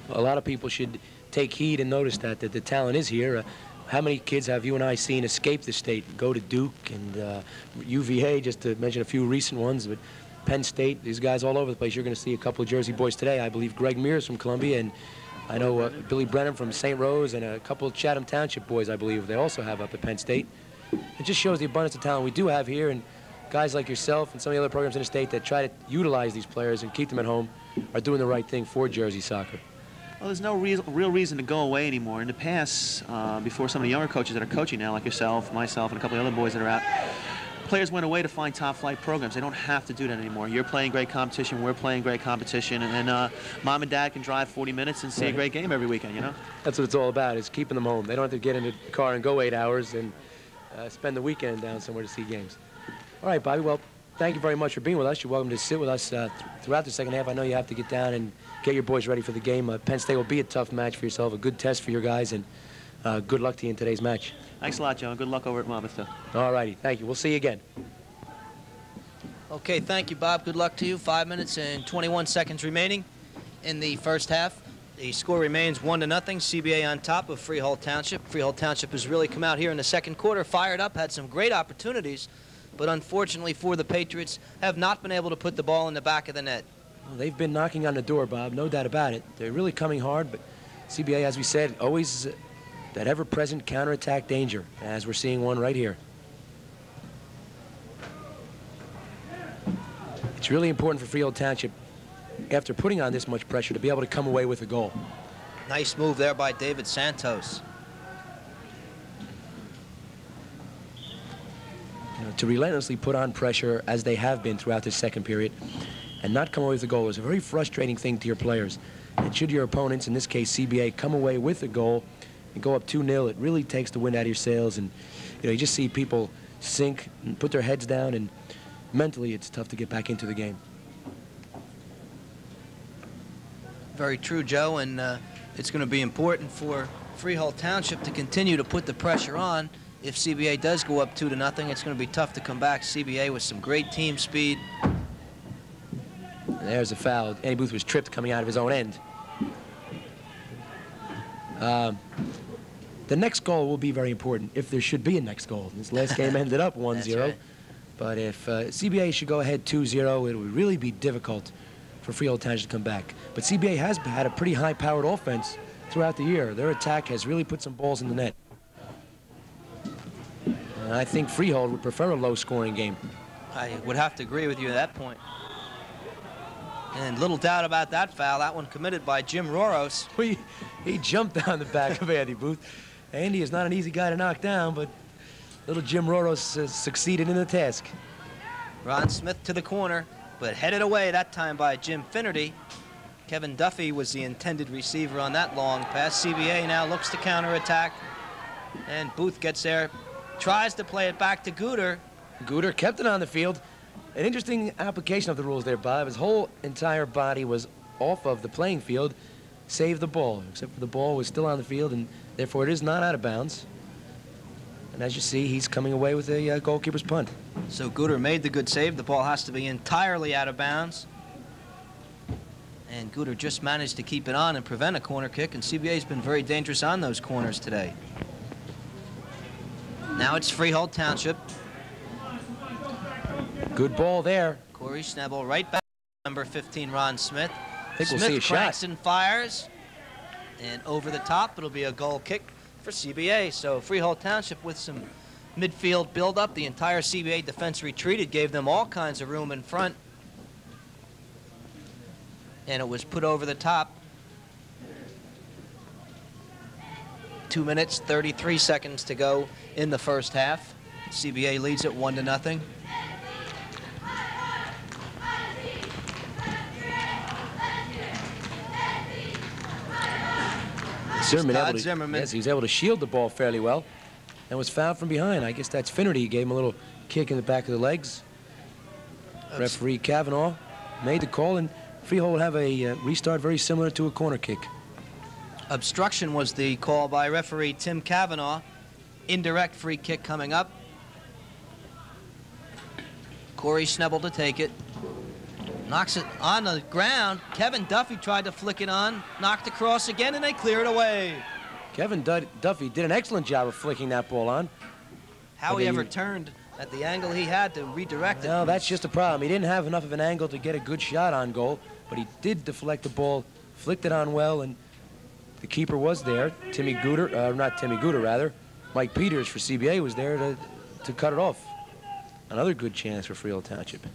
A lot of people should take heed and notice that, that the talent is here. Uh, how many kids have you and I seen escape the state, go to Duke and uh, UVA, just to mention a few recent ones, but Penn State, these guys all over the place. You're going to see a couple of Jersey boys today. I believe Greg Mears from Columbia, and I know uh, Billy Brennan from St. Rose, and a couple of Chatham Township boys, I believe, they also have up at Penn State. It just shows the abundance of talent we do have here, and guys like yourself and some of the other programs in the state that try to utilize these players and keep them at home are doing the right thing for Jersey soccer. Well, there's no real, real reason to go away anymore. In the past, uh, before some of the younger coaches that are coaching now, like yourself, myself, and a couple of other boys that are out, players went away to find top flight programs. They don't have to do that anymore. You're playing great competition. We're playing great competition. And, and uh, mom and dad can drive 40 minutes and see a great game every weekend, you know? That's what it's all about, is keeping them home. They don't have to get in the car and go eight hours and uh, spend the weekend down somewhere to see games. All right, Bobby, well, thank you very much for being with us. You're welcome to sit with us uh, th throughout the second half. I know you have to get down and get your boys ready for the game. Uh, Penn State will be a tough match for yourself, a good test for your guys, and uh, good luck to you in today's match. Thanks a lot, John. Good luck over at Monmouth. All righty, thank you. We'll see you again. Okay, thank you, Bob. Good luck to you. Five minutes and 21 seconds remaining in the first half. The score remains one to nothing. CBA on top of Freehold Township. Freehold Township has really come out here in the second quarter, fired up, had some great opportunities, but unfortunately for the Patriots, have not been able to put the ball in the back of the net. Well, they've been knocking on the door, Bob, no doubt about it. They're really coming hard, but CBA, as we said, always that ever-present counterattack danger, as we're seeing one right here. It's really important for Freehold Township, after putting on this much pressure, to be able to come away with a goal. Nice move there by David Santos. You know, to relentlessly put on pressure, as they have been throughout this second period, and not come away with a goal is a very frustrating thing to your players. And should your opponents, in this case CBA, come away with a goal and go up 2-0, it really takes the wind out of your sails. And you know, you just see people sink and put their heads down, and mentally it's tough to get back into the game. Very true, Joe, and uh, it's going to be important for Freehold Township to continue to put the pressure on. If CBA does go up two to nothing, it's going to be tough to come back. CBA with some great team speed. There's a foul. Andy Booth was tripped coming out of his own end. Um, the next goal will be very important if there should be a next goal. This last game ended up 1-0. right. But if uh, CBA should go ahead 2-0, it would really be difficult for Freehold Township to come back. But CBA has had a pretty high-powered offense throughout the year. Their attack has really put some balls in the net. And I think Freehold would prefer a low-scoring game. I would have to agree with you at that point. And little doubt about that foul. That one committed by Jim Roros. He, he jumped on the back of Andy Booth. Andy is not an easy guy to knock down, but little Jim Roros uh, succeeded in the task. Ron Smith to the corner, but headed away that time by Jim Finnerty. Kevin Duffy was the intended receiver on that long pass. CBA now looks to counterattack. And Booth gets there, tries to play it back to Gooder. Gooder kept it on the field. An interesting application of the rules there, Bob. His whole entire body was off of the playing field, save the ball, except for the ball was still on the field, and therefore it is not out of bounds. And as you see, he's coming away with a uh, goalkeeper's punt. So Gooder made the good save. The ball has to be entirely out of bounds. And Gooder just managed to keep it on and prevent a corner kick, and CBA's been very dangerous on those corners today. Now it's Freehold Township. Good ball there. Corey Schnebel right back. Number 15, Ron Smith. I think Smith we'll see a cranks shot. and fires. And over the top, it'll be a goal kick for CBA. So Freehold Township with some midfield build-up. The entire CBA defense retreated, gave them all kinds of room in front. And it was put over the top. Two minutes, 33 seconds to go in the first half. CBA leads it one to nothing. Zimmerman, Todd able to, Zimmerman. Yes, he was able to shield the ball fairly well and was fouled from behind. I guess that's Finnerty. He gave him a little kick in the back of the legs. Referee Kavanaugh made the call, and Freehold will have a uh, restart very similar to a corner kick. Obstruction was the call by referee Tim Kavanaugh. Indirect free kick coming up. Corey Schnebel to take it. Knocks it on the ground. Kevin Duffy tried to flick it on. Knocked across again, and they clear it away. Kevin Dud- Duffy did an excellent job of flicking that ball on. How But he ever turned at the angle he had to redirect it. No, that's just a problem. He didn't have enough of an angle to get a good shot on goal, but he did deflect the ball, flicked it on well, and the keeper was there. Timmy Gooder, uh, not Timmy Gooder, rather. Mike Peters for CBA was there to, to cut it off. Another good chance for Freehold Township.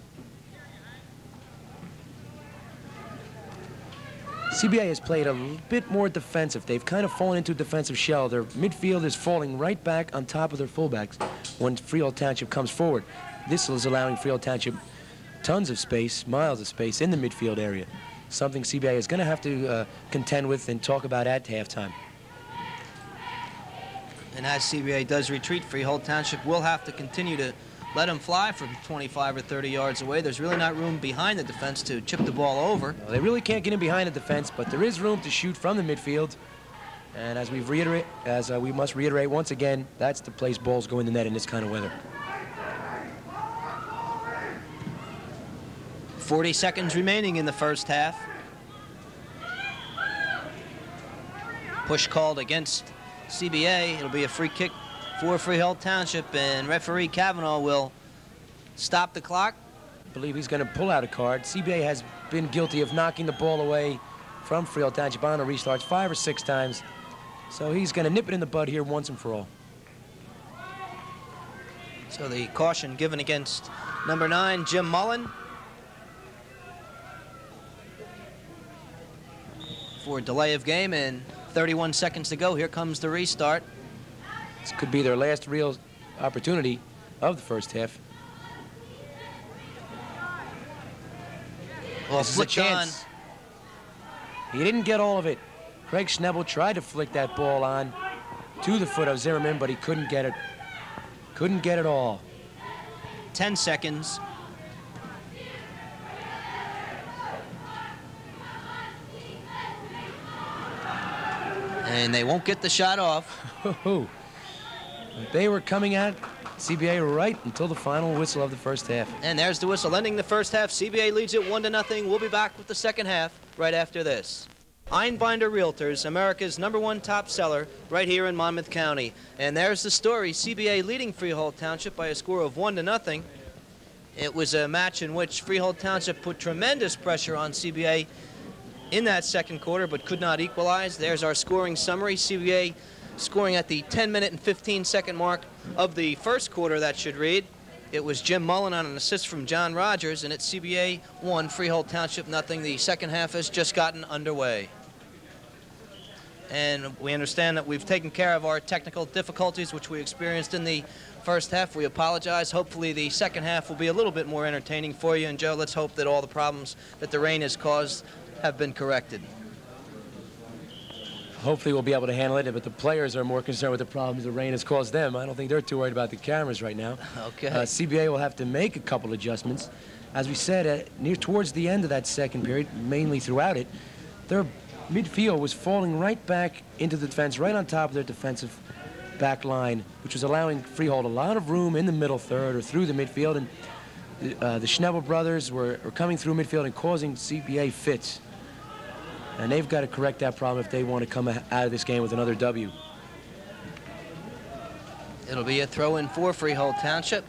CBA has played a bit more defensive. They've kind of fallen into a defensive shell. Their midfield is falling right back on top of their fullbacks when Freehold Township comes forward. This is allowing Freehold Township tons of space, miles of space in the midfield area. Something CBA is going to have to uh, contend with and talk about at halftime. And as CBA does retreat, Freehold Township will have to continue to let him fly from 25 or 30 yards away. There's really not room behind the defense to chip the ball over. Well, they really can't get in behind the defense, but there is room to shoot from the midfield. And as we've reiterate, as uh, we must reiterate once again, that's the place balls go in the net in this kind of weather. 40 seconds remaining in the first half. Push called against CBA. It'll be a free kick for Freehold Township, and referee Kavanaugh will stop the clock. I believe he's going to pull out a card. CBA has been guilty of knocking the ball away from Freehold Township on a restart five or six times. So he's going to nip it in the bud here once and for all. So the caution given against number nine, Jim Mullen. For delay of game and 31 seconds to go. Here comes the restart. This could be their last real opportunity of the first half. Well, this is a flicked on. chance. He didn't get all of it. Craig Schnebel tried to flick that ball on to the foot of Zimmerman, but he couldn't get it. Couldn't get it all. 10 seconds. And they won't get the shot off. they were coming at CBA right until the final whistle of the first half. And there's the whistle ending the first half. CBA leads it one to nothing. We'll be back with the second half right after this. Einbinder Realtors, America's number one top seller, right here in Monmouth County. And there's the story. CBA leading Freehold Township by a score of one to nothing. It was a match in which Freehold Township put tremendous pressure on CBA in that second quarter, but could not equalize. There's our scoring summary. CBA scoring at the 10 minute and 15 second mark of the first quarter, that should read. It was Jim Mullen on an assist from John Rogers, and it's CBA 1, Freehold Township nothing. The second half has just gotten underway. And we understand that we've taken care of our technical difficulties, which we experienced in the first half. We apologize. Hopefully, the second half will be a little bit more entertaining for you. And, Joe, let's hope that all the problems that the rain has caused have been corrected. Hopefully we'll be able to handle it, but the players are more concerned with the problems the rain has caused them. I don't think they're too worried about the cameras right now. Okay. Uh, CBA will have to make a couple adjustments. As we said, uh, near towards the end of that second period, mainly throughout it, their midfield was falling right back into the defense, right on top of their defensive back line, which was allowing Freehold a lot of room in the middle third or through the midfield. And the, uh, the Schnebel brothers were, were coming through midfield and causing CBA fits. And they've got to correct that problem if they want to come out of this game with another W. It'll be a throw in for Freehold Township.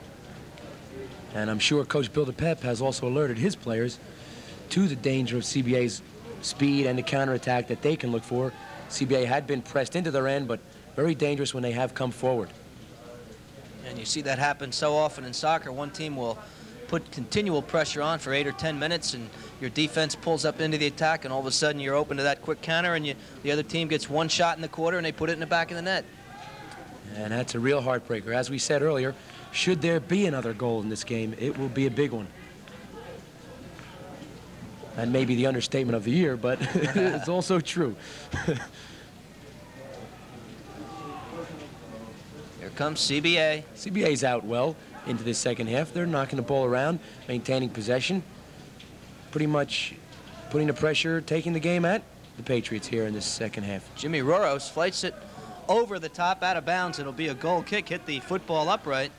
And I'm sure Coach Bill DePep has also alerted his players to the danger of CBA's speed and the counterattack that they can look for. CBA had been pressed into their end, but very dangerous when they have come forward. And you see that happen so often in soccer. One team will put continual pressure on for eight or ten minutes, and your defense pulls up into the attack, and all of a sudden you're open to that quick counter, and you, the other team gets one shot in the quarter, and they put it in the back of the net. And that's a real heartbreaker. As we said earlier, should there be another goal in this game, it will be a big one. That may be the understatement of the year, but it's also true. Here comes CBA. CBA's out well into the second half. They're knocking the ball around, maintaining possession, pretty much putting the pressure, taking the game at the Patriots here in this second half. Jimmy Roros flights it over the top, out of bounds. It'll be a goal kick, hit the football upright,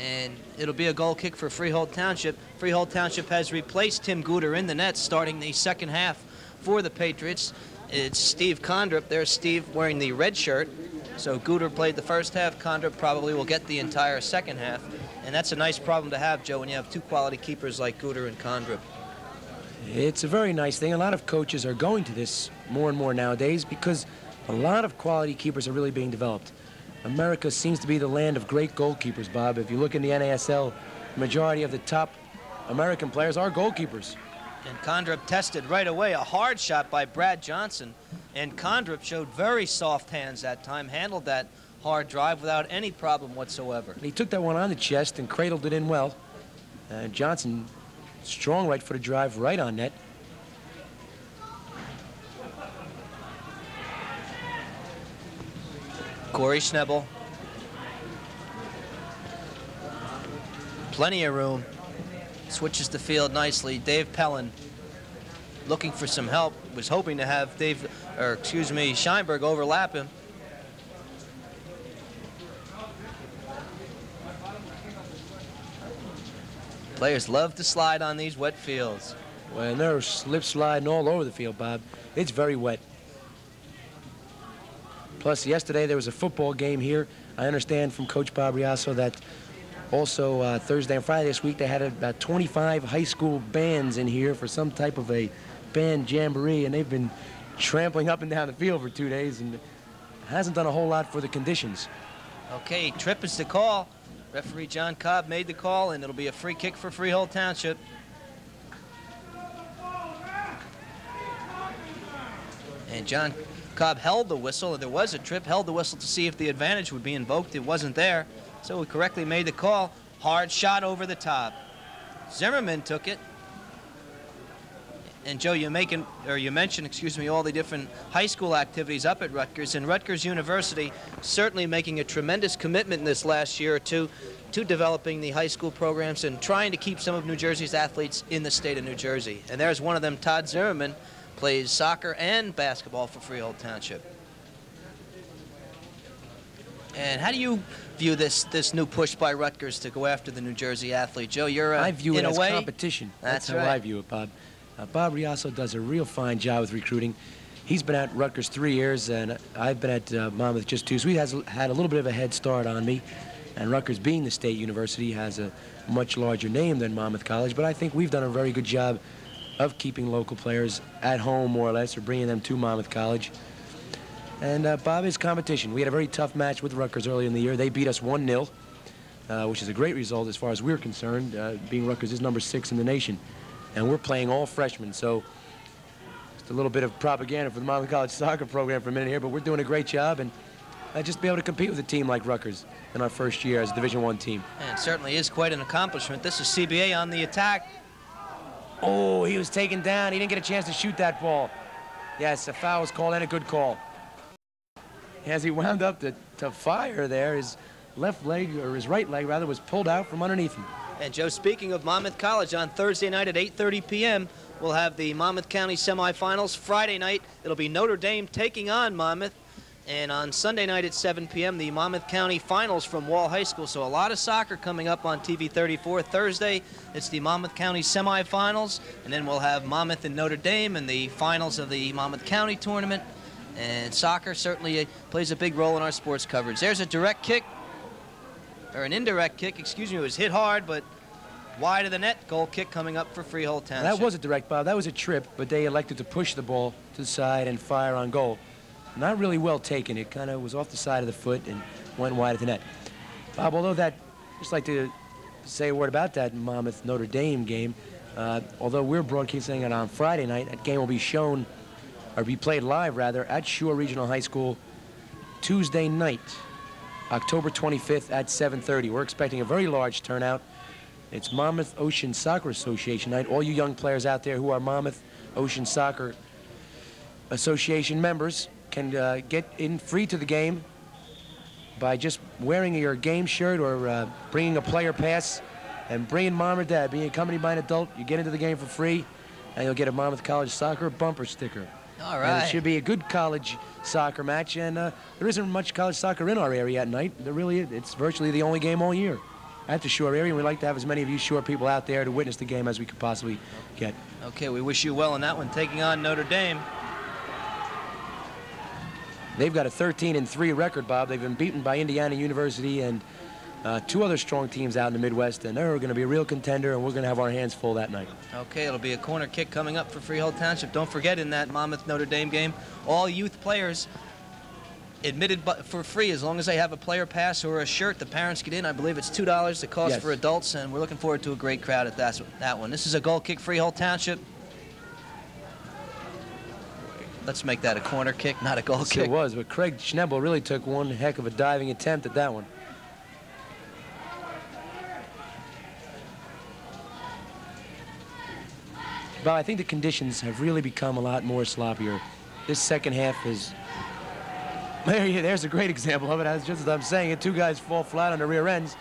and it'll be a goal kick for Freehold Township. Freehold Township has replaced Tim Gooder in the net starting the second half for the Patriots. It's Steve Condrip. There's Steve wearing the red shirt. So Gooder played the first half. Condrip probably will get the entire second half. And that's a nice problem to have, Joe, when you have two quality keepers like Gooder and Condrip. It's a very nice thing. A lot of coaches are going to this more and more nowadays because a lot of quality keepers are really being developed. America seems to be the land of great goalkeepers, Bob. If you look in the NASL, the majority of the top American players are goalkeepers. And Condrip tested right away a hard shot by Brad Johnson. And Condrip showed very soft hands that time, handled that hard drive without any problem whatsoever. He took that one on the chest and cradled it in well. Uh, Johnson, strong right-footed drive right on net. Corey Schnebel. Plenty of room. Switches the field nicely. Dave Pelland looking for some help. Was hoping to have Dave, or excuse me, Scheinberg overlap him. Players love to slide on these wet fields. Well, they're slip sliding all over the field, Bob. It's very wet. Plus, yesterday there was a football game here. I understand from Coach Bob Reasso that also uh, Thursday and Friday this week they had about 25 high school bands in here for some type of a band jamboree, and they've been trampling up and down the field for two days and hasn't done a whole lot for the conditions. Okay, trip is the call. Referee John Cobb made the call, and it'll be a free kick for Freehold Township. And John Cobb held the whistle. There was a trip, held the whistle to see if the advantage would be invoked. It wasn't there, so he correctly made the call. Hard shot over the top. Zimmerman took it. And Joe, you making or you mentioned, excuse me, all the different high school activities up at Rutgers, and Rutgers University certainly making a tremendous commitment in this last year or two to developing the high school programs and trying to keep some of New Jersey's athletes in the state of New Jersey. And there's one of them, Todd Zimmerman, plays soccer and basketball for Freehold Township. And how do you view this this new push by Rutgers to go after the New Jersey athlete, Joe? You're uh, I view in it a as way, competition. That's how right. I view it, Bob. Uh, Bob Reasso does a real fine job with recruiting. He's been at Rutgers three years, and I've been at uh, Monmouth just two, so he has had a little bit of a head start on me. And Rutgers, being the state university, has a much larger name than Monmouth College, but I think we've done a very good job of keeping local players at home, more or less, or bringing them to Monmouth College. And uh, Bob is competition. We had a very tough match with Rutgers early in the year. They beat us 1-0, uh, which is a great result as far as we're concerned, uh, being Rutgers is number six in the nation. And we're playing all freshmen, so just a little bit of propaganda for the Monmouth College soccer program for a minute here, but we're doing a great job, and uh, just be able to compete with a team like Rutgers in our first year as a Division One team. And certainly is quite an accomplishment. This is CBA on the attack. Oh, he was taken down. He didn't get a chance to shoot that ball. Yes, a foul was called and a good call. As he wound up to, to fire there, his left leg, or his right leg rather, was pulled out from underneath him. And Joe, speaking of Monmouth College, on Thursday night at 8:30 p.m., we'll have the Monmouth County semifinals. Friday night, it'll be Notre Dame taking on Monmouth. And on Sunday night at 7 p.m., the Monmouth County finals from Wall High School. So a lot of soccer coming up on TV 34. Thursday, it's the Monmouth County semifinals. And then we'll have Monmouth and Notre Dame in the finals of the Monmouth County tournament. And soccer certainly uh, plays a big role in our sports coverage. There's a direct kick, or an indirect kick, excuse me. It was hit hard, but wide of the net. Goal kick coming up for Freehold Township. That was a direct foul. That was a trip, but they elected to push the ball to the side and fire on goal. Not really well taken. It kind of was off the side of the foot and went wide of the net. Bob, although that, just like to say a word about that Monmouth Notre Dame game. Uh, although we're broadcasting it on Friday night, that game will be shown, or be played live rather, at Shore Regional High School Tuesday night, October 25th at 7:30. We're expecting a very large turnout. It's Monmouth Ocean Soccer Association night. All you young players out there who are Monmouth Ocean Soccer Association members can uh, get in free to the game by just wearing your game shirt or uh, bringing a player pass and bringing mom or dad. Being accompanied by an adult, you get into the game for free, and you'll get a Monmouth College soccer bumper sticker. All And it should be a good college soccer match, and uh, there isn't much college soccer in our area at night. There really. It's virtually the only game all year at the Shore area, and we'd like to have as many of you Shore people out there to witness the game as we could possibly get. Okay, we wish you well in that one, taking on Notre Dame. They've got a 13 and 3 record, Bob. They've been beaten by Indiana University and uh, two other strong teams out in the Midwest, and they're going to be a real contender, and we're going to have our hands full that night. Okay, it'll be a corner kick coming up for Freehold Township. Don't forget in that Monmouth Notre Dame game, all youth players admitted for free as long as they have a player pass or a shirt. The parents get in. I believe it's two dollars the cost Yes. for adults, and we're looking forward to a great crowd at that that one. This is a goal kick, Freehold Township. Let's make that a corner kick, not a goal Yes, kick. it was, but Craig Schnebel really took one heck of a diving attempt at that one. But I think the conditions have really become a lot more sloppier. This second half is. There you, there's a great example of it. As just as I'm saying it, two guys fall flat on the rear ends.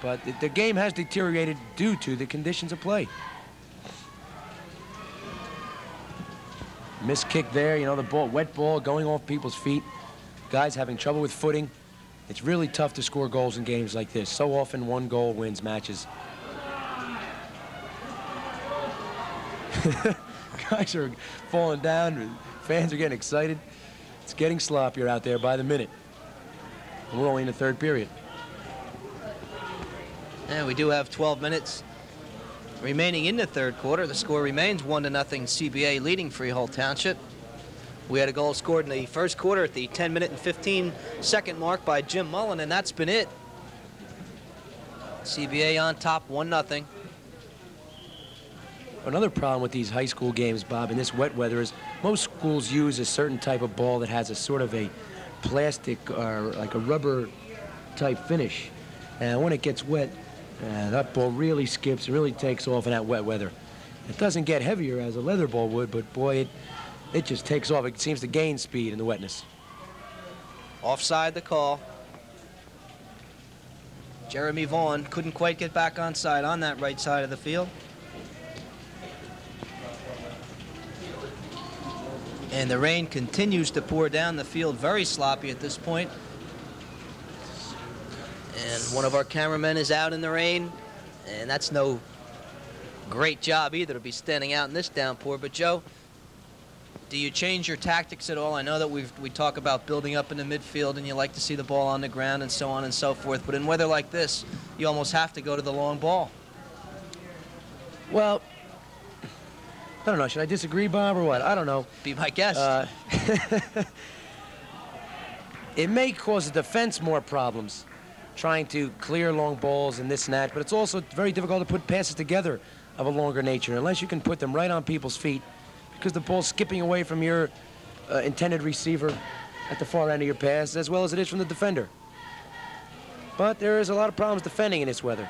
But the, the game has deteriorated due to the conditions of play. Miss kick there, you know, the ball, wet ball going off people's feet. Guys having trouble with footing. It's really tough to score goals in games like this. So often one goal wins matches. Guys are falling down. Fans are getting excited. It's getting sloppier out there by the minute. And we're only in the third period. And we do have 12 minutes remaining in the third quarter. The score remains 1 to nothing. CBA leading Freehold Township. We had a goal scored in the first quarter at the 10 minute and 15 second mark by Jim Mullen, and that's been it. CBA on top, 1 nothing. Another problem with these high school games, Bob, in this wet weather is most schools use a certain type of ball that has a sort of a plastic or like a rubber type finish. And when it gets wet, uh, that ball really skips, really takes off in that wet weather. It doesn't get heavier as a leather ball would, but boy, it, it just takes off. It seems to gain speed in the wetness. Offside the call. Jeremy Vaughn couldn't quite get back on side on that right side of the field. And the rain continues to pour down the field, very sloppy at this point. And one of our cameramen is out in the rain, and that's no great job either to be standing out in this downpour. But Joe, do you change your tactics at all? I know that we we talk about building up in the midfield, and you like to see the ball on the ground and so on and so forth. But in weather like this, you almost have to go to the long ball. Well, I don't know. Should I disagree, Bob, or what? I don't know. Be my guest. Uh, it may cause the defense more problems trying to clear long balls and this and that, but it's also very difficult to put passes together of a longer nature unless you can put them right on people's feet because the ball's skipping away from your uh, intended receiver at the far end of your pass as well as it is from the defender. But there is a lot of problems defending in this weather.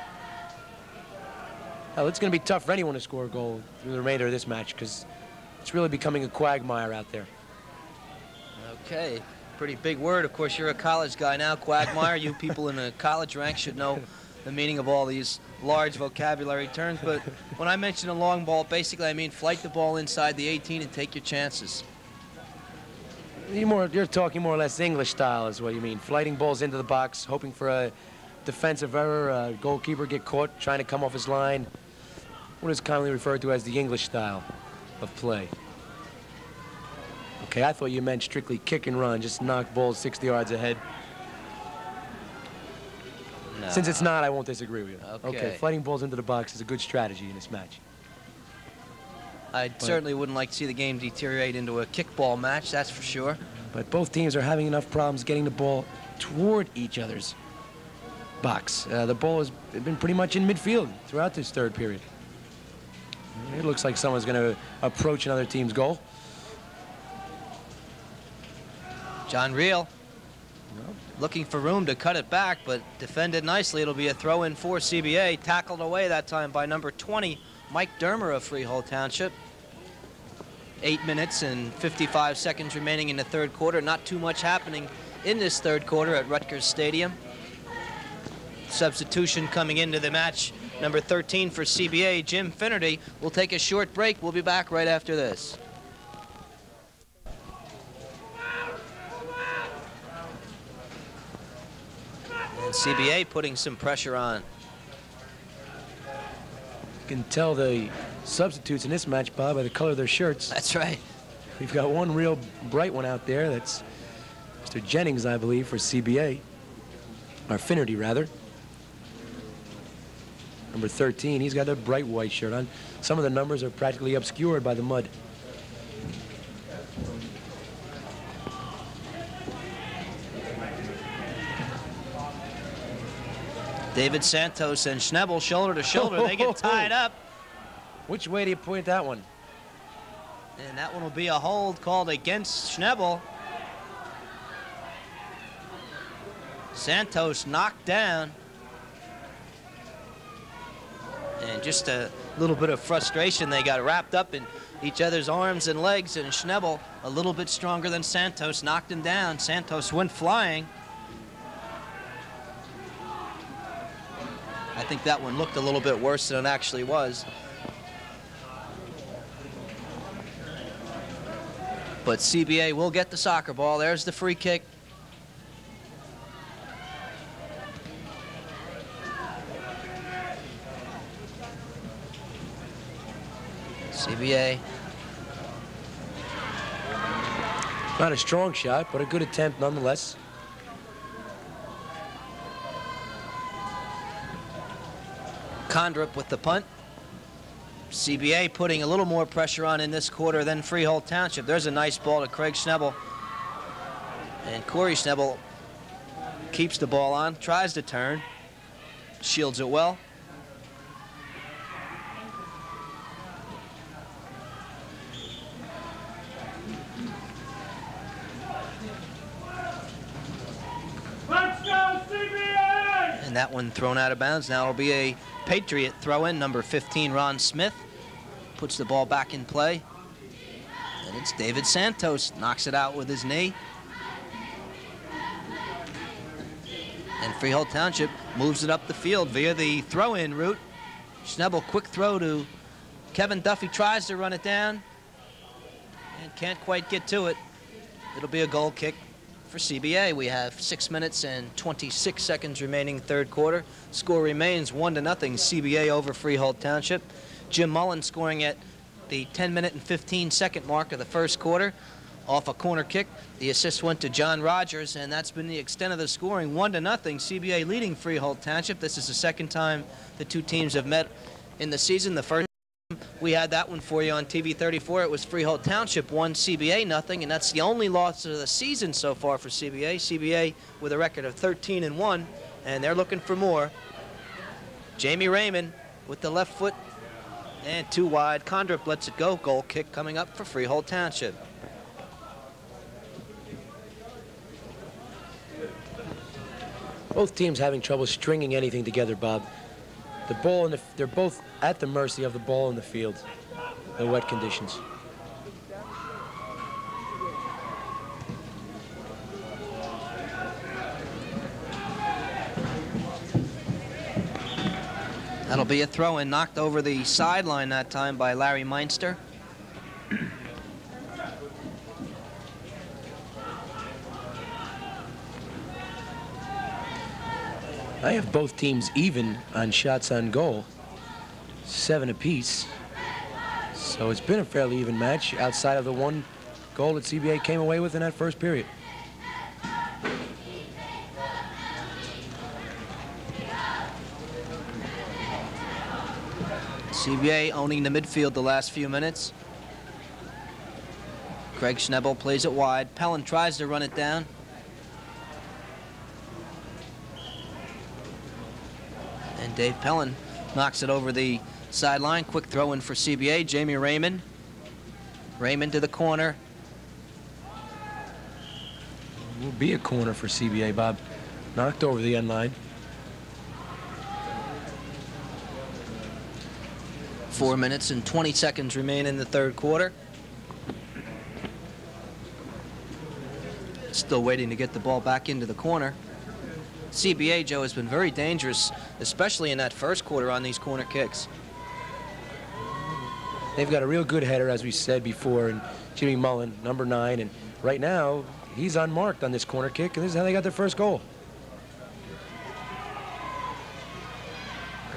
Hell, it's going to be tough for anyone to score a goal through the remainder of this match because it's really becoming a quagmire out there. Okay, pretty big word. Of course, you're a college guy now, quagmire. you people in the college ranks should know the meaning of all these large vocabulary terms. But when I mention a long ball, basically I mean flight the ball inside the 18 and take your chances. You're, more, you're talking more or less English style is what you mean. Flighting balls into the box, hoping for a defensive error, a goalkeeper get caught trying to come off his line. What is commonly referred to as the English style of play. Okay, I thought you meant strictly kick and run, just knock balls 60 yards ahead. No. Since it's not, I won't disagree with you. Okay. fighting balls into the box is a good strategy in this match. I certainly wouldn't like to see the game deteriorate into a kickball match, that's for sure. But both teams are having enough problems getting the ball toward each other's box. Uh, the ball has been pretty much in midfield throughout this third period. It looks like someone's going to approach another team's goal. John Reel looking for room to cut it back, but defended nicely. It'll be a throw in for CBA. Tackled away that time by number 20, Mike Dermer of Freehold Township. Eight minutes and 55 seconds remaining in the third quarter. Not too much happening in this third quarter at Rutgers Stadium. Substitution coming into the match. Number 13 for CBA, Jim Finnerty. We'll take a short break. We'll be back right after this. And CBA putting some pressure on. You can tell the substitutes in this match, Bob, by the color of their shirts. That's right. We've got one real bright one out there. That's Mr. Jennings, I believe, for CBA. Or Finnerty, rather. Number 13, he's got a bright white shirt on. Some of the numbers are practically obscured by the mud. David Santos and Schnebel shoulder to shoulder. They get tied up. Which way do you point that one? And that one will be a hold called against Schnebel. Santos knocked down. And just a little bit of frustration. They got wrapped up in each other's arms and legs, and Schnebel, a little bit stronger than Santos, knocked him down. Santos went flying. I think that one looked a little bit worse than it actually was. But CBA will get the soccer ball. There's the free kick. CBA Not a strong shot, but a good attempt nonetheless. Condrup with the punt. CBA putting a little more pressure on in this quarter than Freehold Township. There's a nice ball to Craig Schnebel. And Corey Schnebel keeps the ball on, tries to turn, shields it well. And that one thrown out of bounds. Now it'll be a Patriot throw in, number 15, Ron Smith. Puts the ball back in play. And it's David Santos, knocks it out with his knee. And Freehold Township moves it up the field via the throw-in route. Schnebel, quick throw to Kevin Duffy, tries to run it down and can't quite get to it. It'll be a goal kick for CBA. We have six minutes and 26 seconds remaining third quarter. Score remains one to nothing. CBA over Freehold Township. Jim Mullen scoring at the 10 minute and 15 second mark of the first quarter off a corner kick. The assist went to John Rogers, and that's been the extent of the scoring. One to nothing. CBA leading Freehold Township. This is the second time the two teams have met in the season. The first we had that one for you on TV 34. It was Freehold Township one, CBA nothing, and that's the only loss of the season so far for CBA. CBA with a record of 13 and one, and they're looking for more. Jamie Raymond with the left foot and too wide. Condrup lets it go. Goal kick coming up for Freehold Township. Both teams having trouble stringing anything together, Bob. The ball and the, they're both at the mercy of the ball in the field, the wet conditions. That'll be a throw in, knocked over the sideline that time by Larry Meinster. I have both teams even on shots on goal, seven apiece. So it's been a fairly even match outside of the one goal that CBA came away with in that first period. CBA owning the midfield the last few minutes. Craig Schnebel plays it wide. Pelland tries to run it down. And Dave Pelland knocks it over the sideline. Quick throw in for CBA. Jamie Raymond. Raymond to the corner. Will be a corner for CBA, Bob. Knocked over the end line. Four minutes and 20 seconds remain in the third quarter. Still waiting to get the ball back into the corner. CBA, Joe, has been very dangerous, especially in that first quarter on these corner kicks. They've got a real good header, as we said before, and Jimmy Mullen, number nine, and right now he's unmarked on this corner kick, and this is how they got their first goal.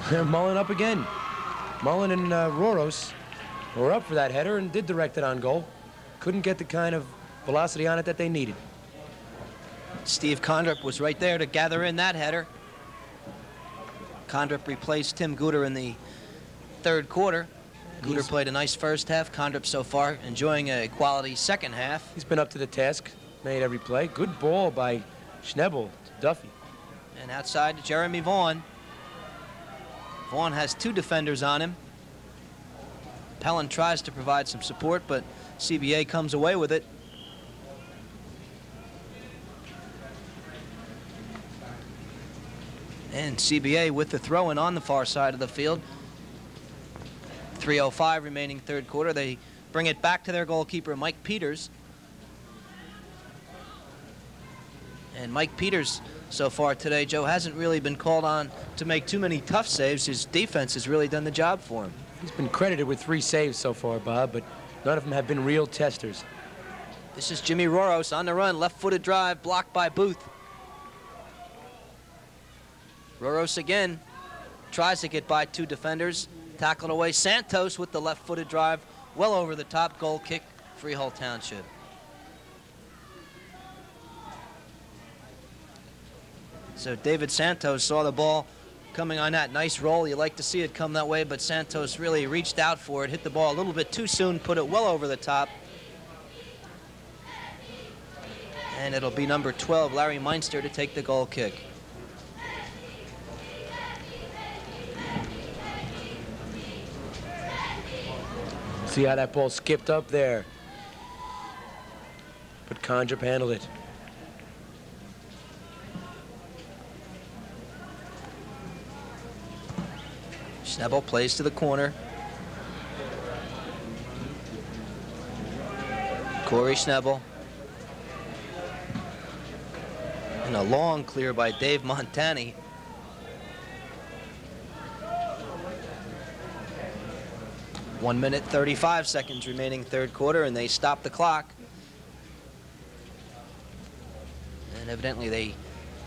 Mullen up again. Mullen and uh, Roros were up for that header and did direct it on goal. Couldn't get the kind of velocity on it that they needed. Steve Condrup was right there to gather in that header. Condrup replaced Tim Gooder in the third quarter. Gooder He's- played a nice first half. Condrup so far enjoying a quality second half. He's been up to the task, made every play. Good ball by Schnebel to Duffy. And outside, to Jeremy Vaughn. Vaughn has two defenders on him. Pelland tries to provide some support, but CBA comes away with it. And CBA with the throw-in on the far side of the field. 3.05 remaining third quarter. They bring it back to their goalkeeper, Mike Peters. And Mike Peters, so far today, Joe, hasn't really been called on to make too many tough saves. His defense has really done the job for him. He's been credited with three saves so far, Bob, but none of them have been real testers. This is Jimmy Roros on the run, left-footed drive, blocked by Booth. Roros again tries to get by two defenders, Tackled away Santos with the left-footed drive well over the top goal kick Freehold Township. So David Santos saw the ball coming on that nice roll. You like to see it come that way, but Santos really reached out for it, hit the ball a little bit too soon, put it well over the top. And it'll be number 12, Larry Meinster, to take the goal kick. See how that ball skipped up there. But Condrip handled it. Schnebel plays to the corner. Corey Schnebel. And a long clear by Dave Montani. One minute, 35 seconds remaining third quarter, and they stop the clock. And evidently they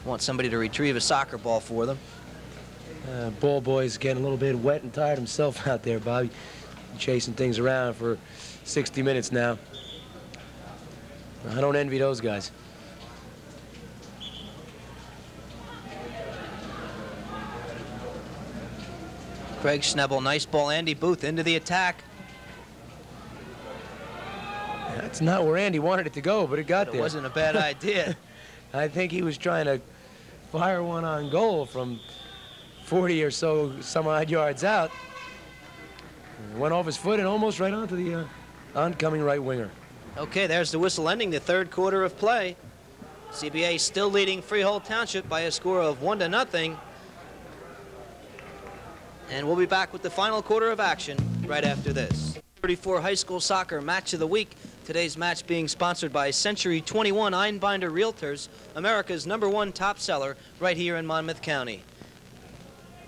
want somebody to retrieve a soccer ball for them. Uh, ball boy's getting a little bit wet and tired himself out there, Bobby. Chasing things around for 60 minutes now. I don't envy those guys. Craig Schnebel, nice ball. Andy Booth into the attack. That's not where Andy wanted it to go, but it got It there. It wasn't a bad idea. I think he was trying to fire one on goal from 40 or so some odd yards out. Went off his foot and almost right onto the uh, oncoming right winger. Okay, there's the whistle ending the third quarter of play. CBA still leading Freehold Township by a score of one to nothing. And we'll be back with the final quarter of action right after this. 34 High School Soccer Match of the Week. Today's match being sponsored by Century 21 Einbinder Realtors, America's number one top seller right here in Monmouth County.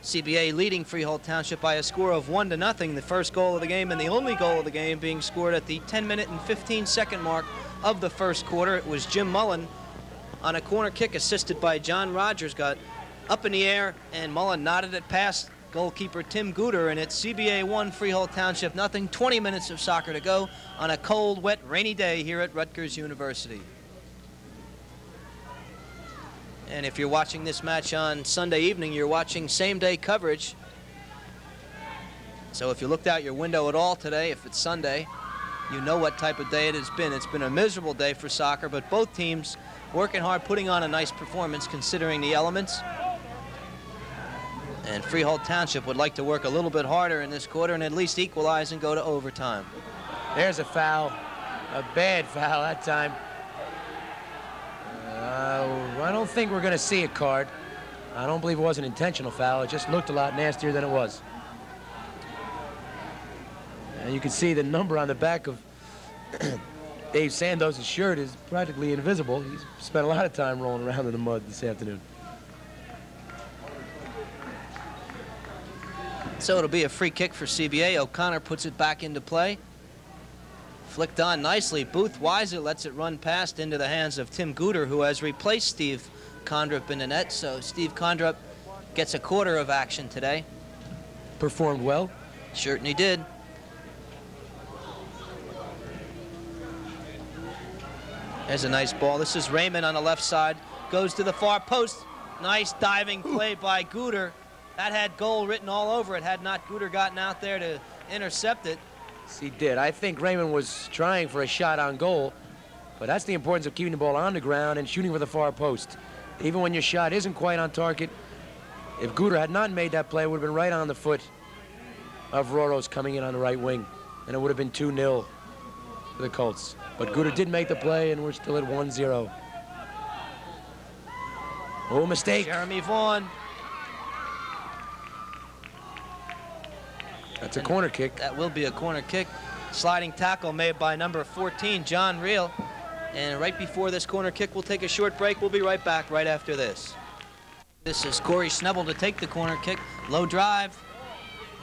CBA leading Freehold Township by a score of 1 to nothing. The first goal of the game and the only goal of the game being scored at the 10 minute and 15 second mark of the first quarter. It was Jim Mullen on a corner kick assisted by John Rogers got up in the air and Mullen nodded it past goalkeeper Tim Gooder and it's CBA 1 Freehold Township nothing 20 minutes of soccer to go on a cold wet rainy day here at Rutgers University. And if you're watching this match on Sunday evening, you're watching same day coverage. So if you looked out your window at all today, if it's Sunday, you know what type of day it has been. It's been a miserable day for soccer, but both teams working hard, putting on a nice performance considering the elements. And Freehold Township would like to work a little bit harder in this quarter and at least equalize and go to overtime. There's a foul, a bad foul that time. Uh, I don't think we're going to see a card. I don't believe it was an intentional foul. It just looked a lot nastier than it was. And you can see the number on the back of Dave Santos' shirt is practically invisible. He's spent a lot of time rolling around in the mud this afternoon. So it'll be a free kick for CBA. O'Connor puts it back into play. Flicked on nicely. Booth Weiser lets it run past into the hands of Tim Gooder, who has replaced Steve Condrup in the net. So Steve Condrup gets a quarter of action today. Performed well. Certainly did. There's a nice ball. This is Raymond on the left side. Goes to the far post. Nice diving play by Gooder. That had goal written all over it had not Gooder gotten out there to intercept it. He did. I think Raymond was trying for a shot on goal, but that's the importance of keeping the ball on the ground and shooting for the far post. Even when your shot isn't quite on target, if Gooder had not made that play, it would have been right on the foot of Roros coming in on the right wing, and it would have been 2-0 for the Colts. But Gooder did make the play, and we're still at 1-0. Oh, mistake. Jeremy Vaughn. That's a corner kick. That will be a corner kick. Sliding tackle made by number 14, John Reel. And right before this corner kick, we'll take a short break. We'll be right back right after this. This is Corey Schnebel to take the corner kick. Low drive.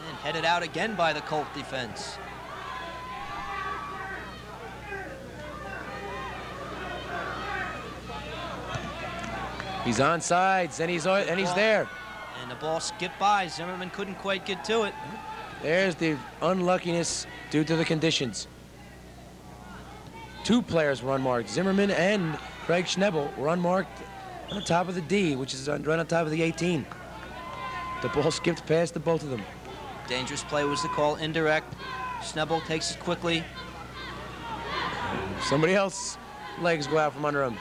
And headed out again by the Colt defense. He's on sides, and he's and he's there. And the ball skipped by. Zimmerman couldn't quite get to it. There's the unluckiness due to the conditions. Two players were unmarked. Zimmerman and Craig Schnebel were unmarked on the top of the D, which is right on top of the 18. The ball skipped past the both of them. Dangerous play was the call, indirect. Schnebel takes it quickly. Somebody else legs go out from under him.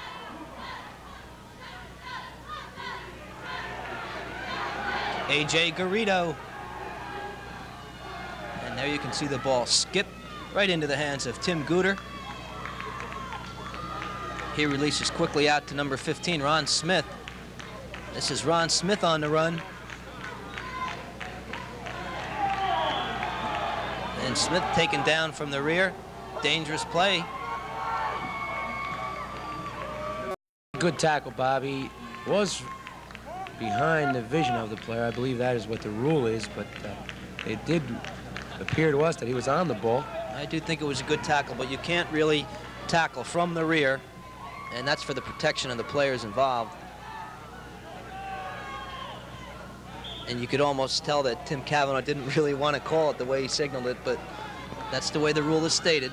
AJ Garrido. There you can see the ball skip right into the hands of Tim Gooder. He releases quickly out to number 15, Ron Smith. This is Ron Smith on the run. And Smith taken down from the rear. Dangerous play. Good tackle, Bobby. Was behind the vision of the player. I believe that is what the rule is, but uh, it did appear to us that he was on the ball. I do think it was a good tackle, but you can't really tackle from the rear, and that's for the protection of the players involved. And you could almost tell that Tim Cavanaugh didn't really want to call it the way he signaled it, but that's the way the rule is stated.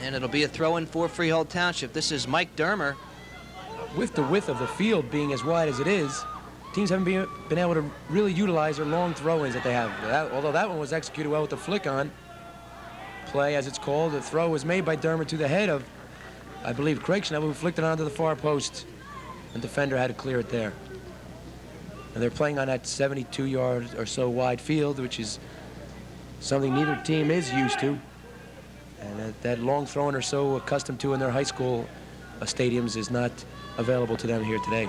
And it'll be a throw-in for Freehold Township. This is Mike Dermer. With the width of the field being as wide as it is, teams haven't been, been able to really utilize their long throw-ins that they have. That, although that one was executed well with the flick on play, as it's called. The throw was made by Dermer to the head of, I believe, Craig Schnebel, who flicked it onto the far post. And defender had to clear it there. And they're playing on that 72 yard or so wide field, which is something neither team is used to. And that, that long throwing are so accustomed to in their high school uh, stadiums is not available to them here today.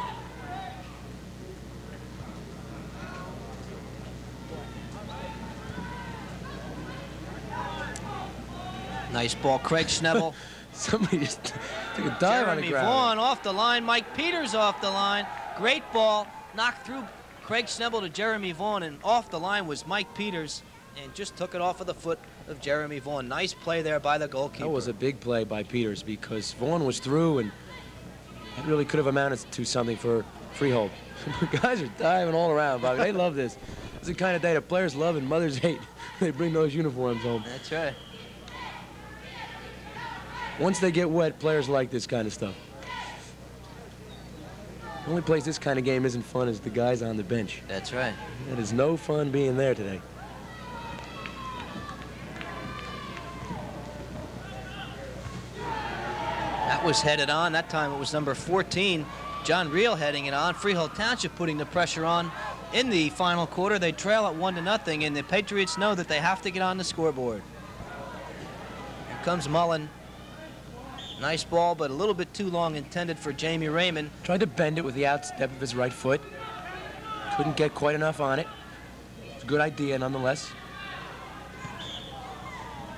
Nice ball, Craig Schnebel. Somebody just took a dive on the Jeremy ground. Vaughn off the line. Mike Peters off the line. Great ball. Knocked through Craig Schnebel to Jeremy Vaughn, and off the line was Mike Peters, and just took it off of the foot of Jeremy Vaughn. Nice play there by the goalkeeper. That was a big play by Peters because Vaughn was through and it really could have amounted to something for Freehold. Guys are diving all around, Bobby. They love this. It's the kind of day that players love and mothers hate. they bring those uniforms home. That's right. Once they get wet, players like this kind of stuff. The only place this kind of game isn't fun is the guys on the bench. That's right. It is no fun being there today. That was headed on. That time it was number 14, John Reel heading it on. Freehold Township putting the pressure on in the final quarter. They trail at one to nothing, and the Patriots know that they have to get on the scoreboard. Here comes Mullen. Nice ball, but a little bit too long intended for Jamie Raymond. Tried to bend it with the outstep of his right foot. Couldn't get quite enough on it. It's a good idea nonetheless.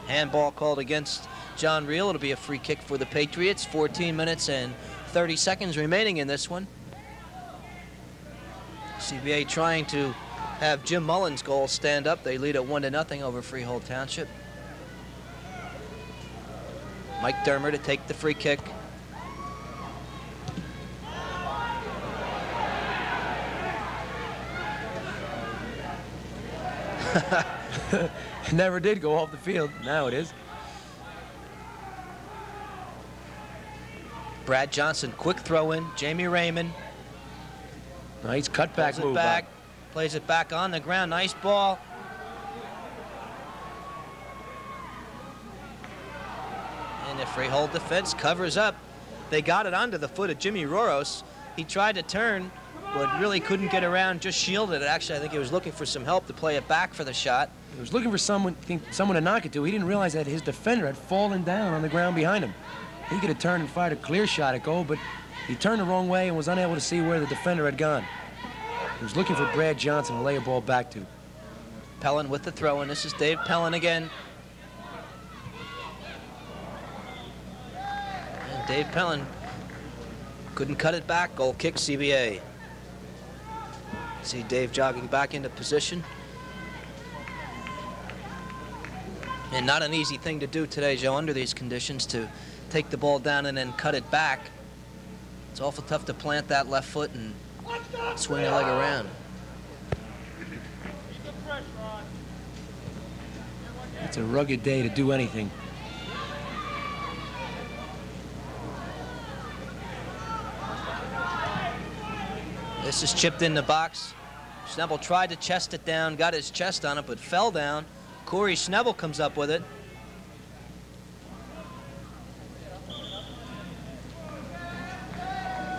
Handball called against John Reel. It'll be a free kick for the Patriots. 14 minutes and 30 seconds remaining in this one. CBA trying to have Jim Mullen's goal stand up. They lead at one to nothing over Freehold Township. Mike Dermer to take the free kick. Never did go off the field. Now it is. Brad Johnson, quick throw in. Jamie Raymond Nice cutback move. back, plays it back on the ground. Nice ball. And the Freehold defense covers up. They got it onto the foot of Jimmy Roros. He tried to turn, but really couldn't get around, just shielded it. Actually, I think he was looking for some help to play it back for the shot. He was looking for someone, think, someone to knock it to. He didn't realize that his defender had fallen down on the ground behind him. He could have turned and fired a clear shot at goal, but he turned the wrong way and was unable to see where the defender had gone. He was looking for Brad Johnson to lay a ball back to. Pelland with the throw, and this is Dave Pelland again. Dave Pelland couldn't cut it back. Goal kick CBA. See Dave jogging back into position. And not an easy thing to do today, Joe, under these conditions, to take the ball down and then cut it back. It's awful tough to plant that left foot and swing your leg around. It's a rugged day to do anything. This is chipped in the box. Schnebel tried to chest it down, got his chest on it, but fell down. Corey Schnebel comes up with it.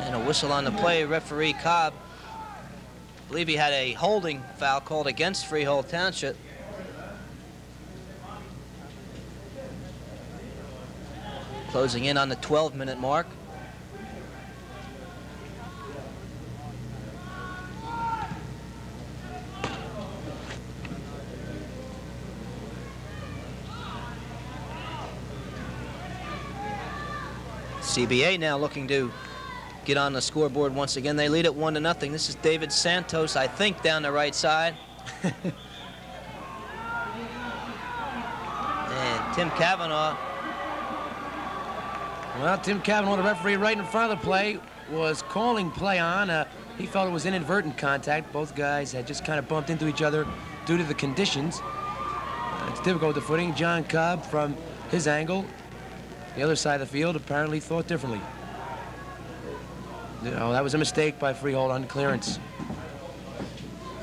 And a whistle on the play, referee Cobb. I believe he had a holding foul called against Freehold Township. Closing in on the 12 minute mark. CBA now looking to get on the scoreboard once again. They lead it one to nothing. This is David Santos, I think, down the right side. and Tim Kavanaugh. Well, Tim Kavanaugh, the referee right in front of the play, was calling play on. Uh, he felt it was inadvertent contact. Both guys had just kind of bumped into each other due to the conditions. Uh, it's difficult with the footing. John Cobb, from his angle, the other side of the field, apparently thought differently. Oh, that was a mistake by Freehold on clearance.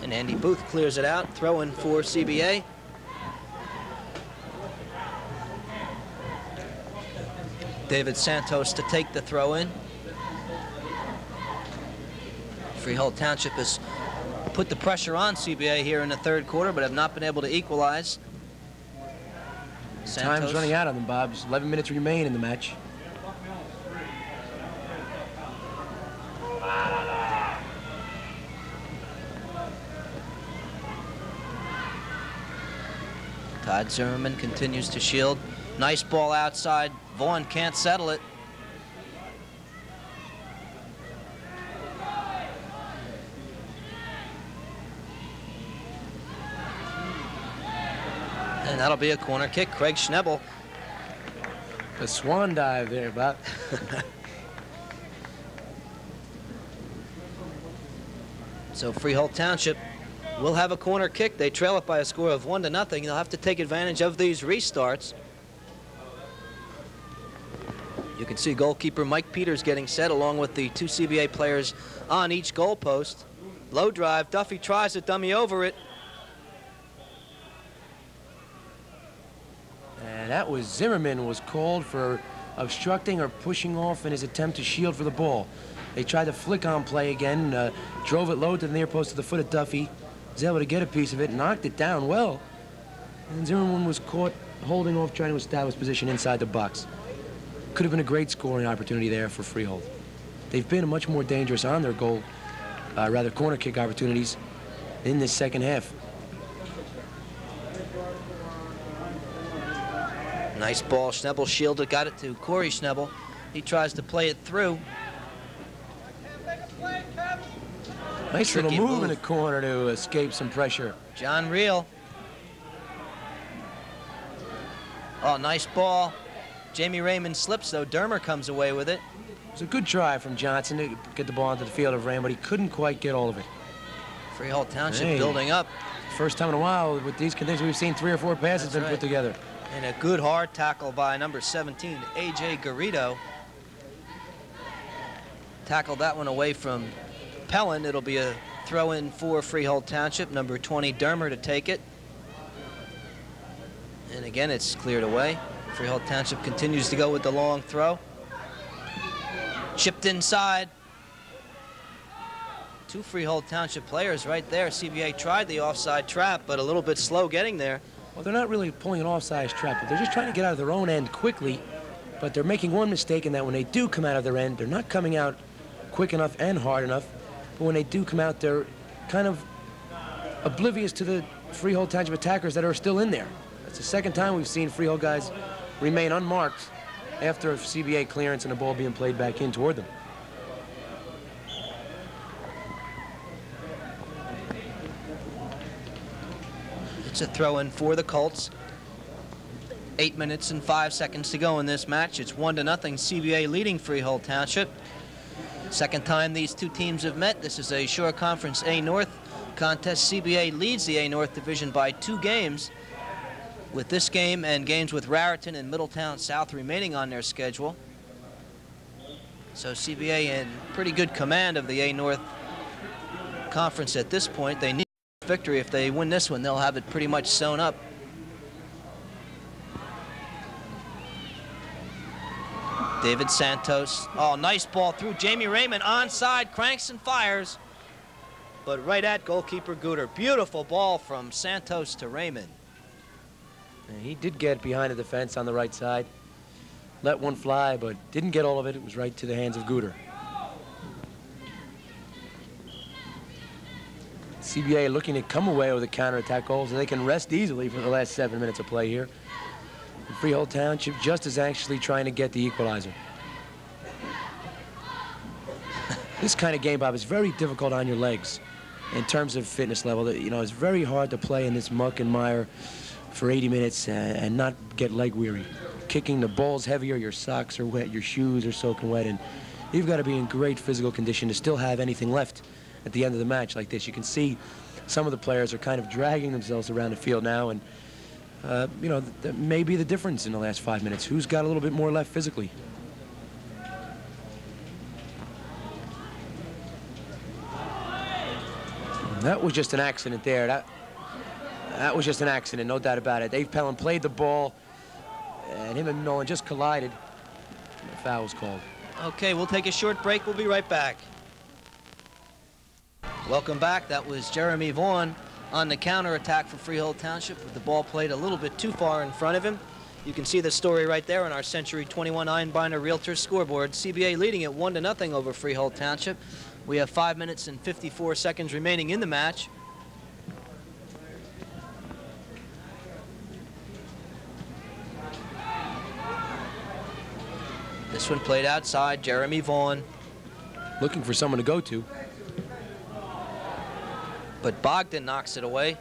And Andy Booth clears it out. throwing for CBA. David Santos to take the throw in. Freehold Township has put the pressure on CBA here in the third quarter, but have not been able to equalize. Santos. Time's running out on them, Bob. 11 minutes remain in the match. Todd Zimmerman continues to shield. Nice ball outside. Vaughn can't settle it. That'll be a corner kick. Craig Schnebel. A swan dive there, Bob. so Freehold Township will have a corner kick. They trail it by a score of one to nothing. They'll have to take advantage of these restarts. You can see goalkeeper Mike Peters getting set along with the two CBA players on each goalpost. Low drive, Duffy tries to dummy over it. That was Zimmerman was called for obstructing or pushing off in his attempt to shield for the ball. They tried to flick on play again, uh, drove it low to the near post to the foot of Duffy. Was able to get a piece of it, knocked it down well. And Zimmerman was caught holding off, trying to establish position inside the box. Could have been a great scoring opportunity there for Freehold. They've been much more dangerous on their goal, uh, rather corner kick opportunities in this second half. Nice ball. Schnebel shielded, got it to Corey Schnebel. He tries to play it through. Nice Tricky little move, move, in the corner to escape some pressure. John Reel. Oh, nice ball. Jamie Raymond slips, though. Dermer comes away with it. It was a good try from Johnson to get the ball into the field of Raymond, but he couldn't quite get all of it. Freehold Township hey. building up. First time in a while with these conditions, we've seen three or four passes That's been right. put together. And a good hard tackle by number 17, A.J. Garrido. Tackled that one away from Pelland. It'll be a throw in for Freehold Township. Number 20, Dermer to take it. And again, it's cleared away. Freehold Township continues to go with the long throw. Chipped inside. Two Freehold Township players right there. CBA tried the offside trap, but a little bit slow getting there. Well, they're not really pulling an offside trap, but they're just trying to get out of their own end quickly. But they're making one mistake in that when they do come out of their end, they're not coming out quick enough and hard enough but when they do come out, they're kind of oblivious to the Freehold Township attackers that are still in there. That's the second time we've seen Freehold guys remain unmarked after a CBA clearance and a ball being played back in toward them. It's a throw in for the Colts. Eight minutes and five seconds to go in this match. It's one to nothing. CBA leading Freehold Township. Second time these two teams have met. This is a Shore Conference A North contest. CBA leads the A North division by two games with this game and games with Raritan and Middletown South remaining on their schedule. So CBA in pretty good command of the A North conference at this point. They need victory. If they win this one, they'll have it pretty much sewn up. David Santos. Oh, nice ball through. Jamie Raymond onside, cranks and fires. But right at goalkeeper Gooder. Beautiful ball from Santos to Raymond. He did get behind the defense on the right side. Let one fly, but didn't get all of it. It was right to the hands of Gooder. CBA looking to come away with a counterattack goal so they can rest easily for the last seven minutes of play here. And Freehold Township just as anxiously trying to get the equalizer. this kind of game, Bob, is very difficult on your legs in terms of fitness level. That you know, it's very hard to play in this muck and mire for 80 minutes and not get leg weary. Kicking the ball's heavier, your socks are wet, your shoes are soaking wet, and you've got to be in great physical condition to still have anything left at the end of the match like this. You can see some of the players are kind of dragging themselves around the field now, and uh, you know, that may be the difference in the last five minutes. Who's got a little bit more left physically? That was just an accident there. That that was just an accident, no doubt about it. Dave Pelland played the ball, and him and Nolan just collided. The foul was called. Okay, we'll take a short break. We'll be right back. Welcome back. That was Jeremy Vaughn on the counterattack for Freehold Township with the ball played a little bit too far in front of him. You can see the story right there on our Century 21 Einbinder Realtors scoreboard. CBA leading it 1 to nothing over Freehold Township. We have 5 minutes and 54 seconds remaining in the match. This one played outside, Jeremy Vaughn. Looking for someone to go to. But Bogdan knocks it away.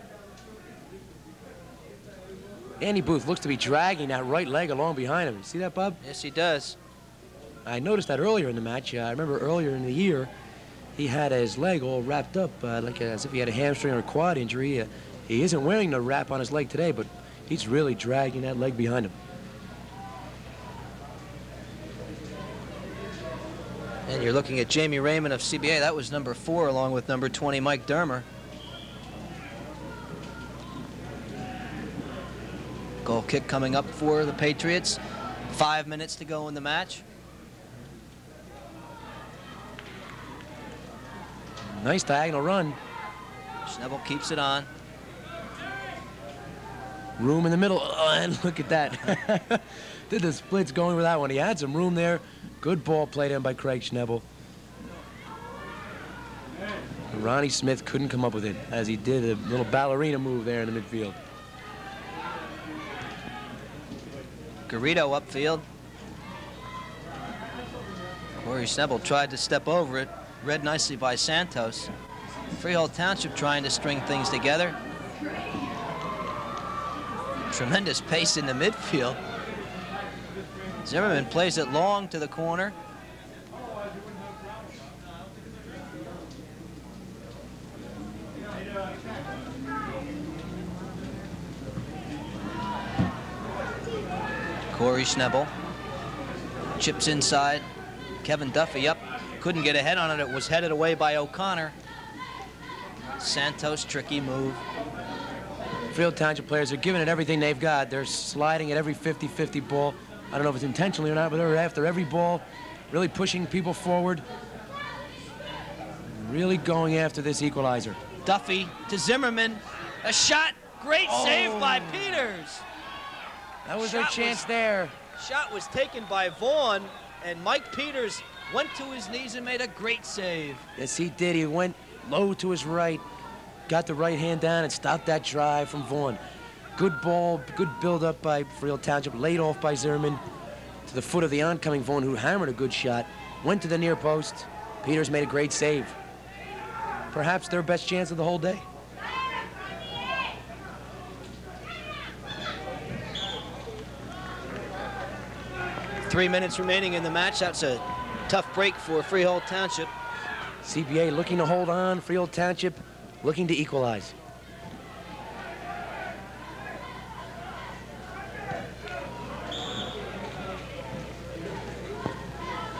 Andy Booth looks to be dragging that right leg along behind him. You see that, Bob? Yes, he does. I noticed that earlier in the match. Uh, I remember earlier in the year, he had his leg all wrapped up, uh, like as if he had a hamstring or a quad injury. Uh, he isn't wearing the wrap on his leg today, but he's really dragging that leg behind him. And you're looking at Jamie Raymond of CBA. That was number four, along with number 20, Mike Dermer. Kick coming up for the Patriots. Five minutes to go in the match. Nice diagonal run. Schnebel keeps it on. Room in the middle. Oh, and look at that. Did the splits going with that one. He had some room there. Good ball played in by Craig Schnebel. Ronnie Smith couldn't come up with it as he did a little ballerina move there in the midfield. Garrido upfield. Corey Schnebel tried to step over it. Read nicely by Santos. Freehold Township trying to string things together. Tremendous pace in the midfield. Zimmerman plays it long to the corner. Corey Schnebel chips inside. Kevin Duffy up. Couldn't get a head on it. It was headed away by O'Connor. Santos, tricky move. Field Township players are giving it everything they've got. They're sliding at every 50-50 ball. I don't know if it's intentionally or not, but they're after every ball, really pushing people forward. Really going after this equalizer. Duffy to Zimmerman. A shot. Great Oh. save by oh. Peters. That was their chance was- there. Shot was taken by Vaughn, and Mike Peters went to his knees and made a great save. Yes, he did. He went low to his right, got the right hand down and stopped that drive from Vaughn. Good ball, good build up by Freehold Township, laid off by Zimmerman to the foot of the oncoming Vaughn, who hammered a good shot, went to the near post. Peters made a great save. Perhaps their best chance of the whole day. Three minutes remaining in the match. That's a tough break for Freehold Township. CBA looking to hold on, Freehold Township looking to equalize.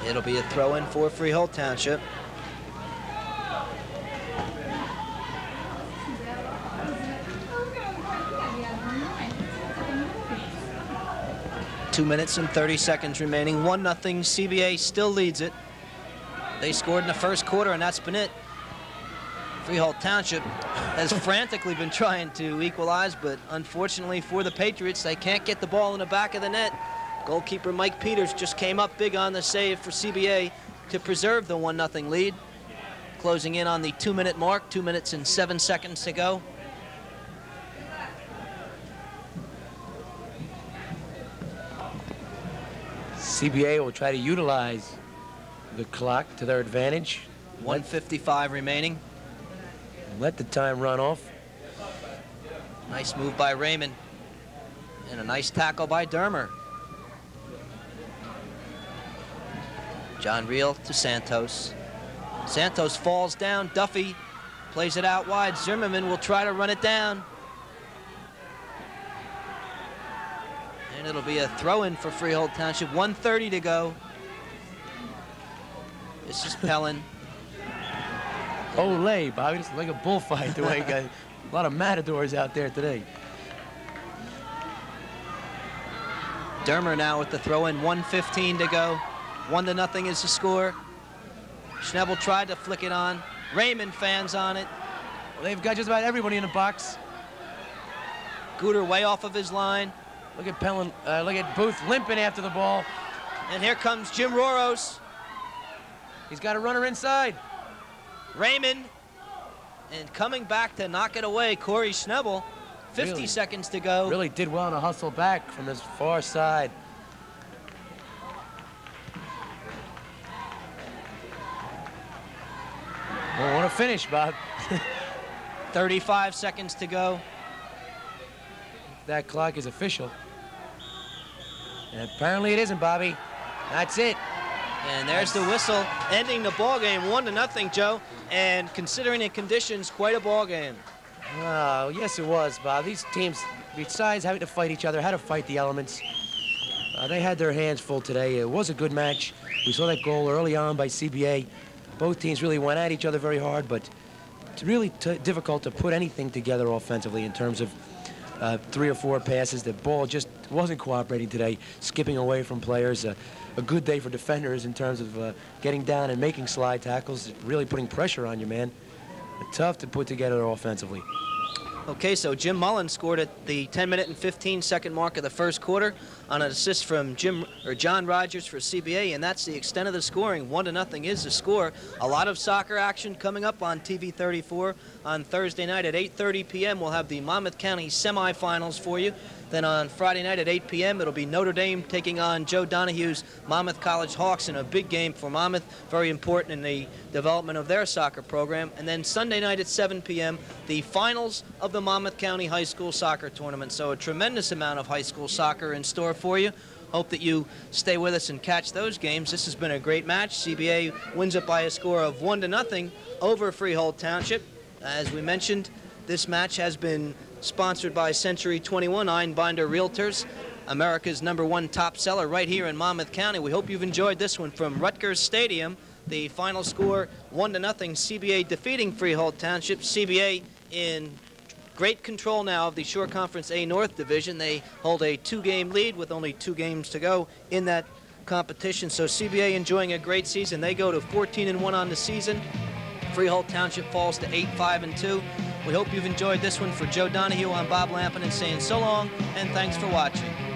It'll be a throw in for Freehold Township. Two minutes and 30 seconds remaining. One nothing. CBA still leads it. They scored in the first quarter, and that's been it. Freehold Township has frantically been trying to equalize, but unfortunately for the Patriots, they can't get the ball in the back of the net. Goalkeeper Mike Peters just came up big on the save for CBA to preserve the 1-0 lead. Closing in on the two-minute mark, two minutes and seven seconds to go. CBA will try to utilize the clock to their advantage. 155 remaining. Let the time run off. Nice move by Raymond. And a nice tackle by Dermer. John Reel to Santos. Santos falls down. Duffy plays it out wide. Zimmerman will try to run it down. And it'll be a throw-in for Freehold Township. 130 to go. This is Pelland. Olay, Bobby. It's like a bullfight the way you got a lot of matadors out there today. Dermer now with the throw-in. 115 to go. One to nothing is the score. Schnebel tried to flick it on. Raymond fans on it. Well, they've got just about everybody in the box. Gooder way off of his line. Look at Pelland, uh, look at Booth limping after the ball. And here comes Jim Roros. He's got a runner inside. Raymond. And coming back to knock it away, Corey Schnebel. 50 Really? seconds to go. Really did well to hustle back from his far side. Well, what a finish, Bob. 35 seconds to go. That clock is official. And apparently it isn't, Bobby. That's it. And there's the whistle, ending the ball game, one to nothing, Joe. And considering the conditions, quite a ball game. Oh, yes, it was, Bob. These teams, besides having to fight each other, had to fight the elements. Uh, they had their hands full today. It was a good match. We saw that goal early on by CBA. Both teams really went at each other very hard, but it's really t difficult to put anything together offensively in terms of uh, three or four passes. The ball just wasn't cooperating today, skipping away from players. Uh, a good day for defenders in terms of uh, getting down and making slide tackles, really putting pressure on you, man. Tough to put together offensively. Okay, so Jim Mullen scored at the 10 minute and 15 second mark of the first quarter on an assist from Jim or John Rogers for CBA, and that's the extent of the scoring. One to nothing is the score. A lot of soccer action coming up on TV 34 on Thursday night at 8:30 p.m. We'll have the Monmouth County semifinals for you. Then on Friday night at 8 p.m., it'll be Notre Dame taking on Joe Donahue's Monmouth College Hawks in a big game for Monmouth, very important in the development of their soccer program. And then Sunday night at 7 p.m., the finals of the Monmouth County High School Soccer Tournament. So a tremendous amount of high school soccer in store for you. Hope that you stay with us and catch those games. This has been a great match. CBA wins it by a score of one to nothing over Freehold Township. As we mentioned, this match has been sponsored by Century 21 Einbinder Realtors, America's number one top seller right here in Monmouth County. We hope you've enjoyed this one from Rutgers Stadium. The final score, one to nothing. CBA defeating Freehold Township. CBA in great control now of the Shore Conference A North Division. They hold a two-game lead with only two games to go in that competition. So CBA enjoying a great season. They go to 14 and 1 on the season. Freehold Township falls to 8 5 and 2. We hope you've enjoyed this one for Joe Donahue. I'm Bob Lampin and saying so long and thanks for watching.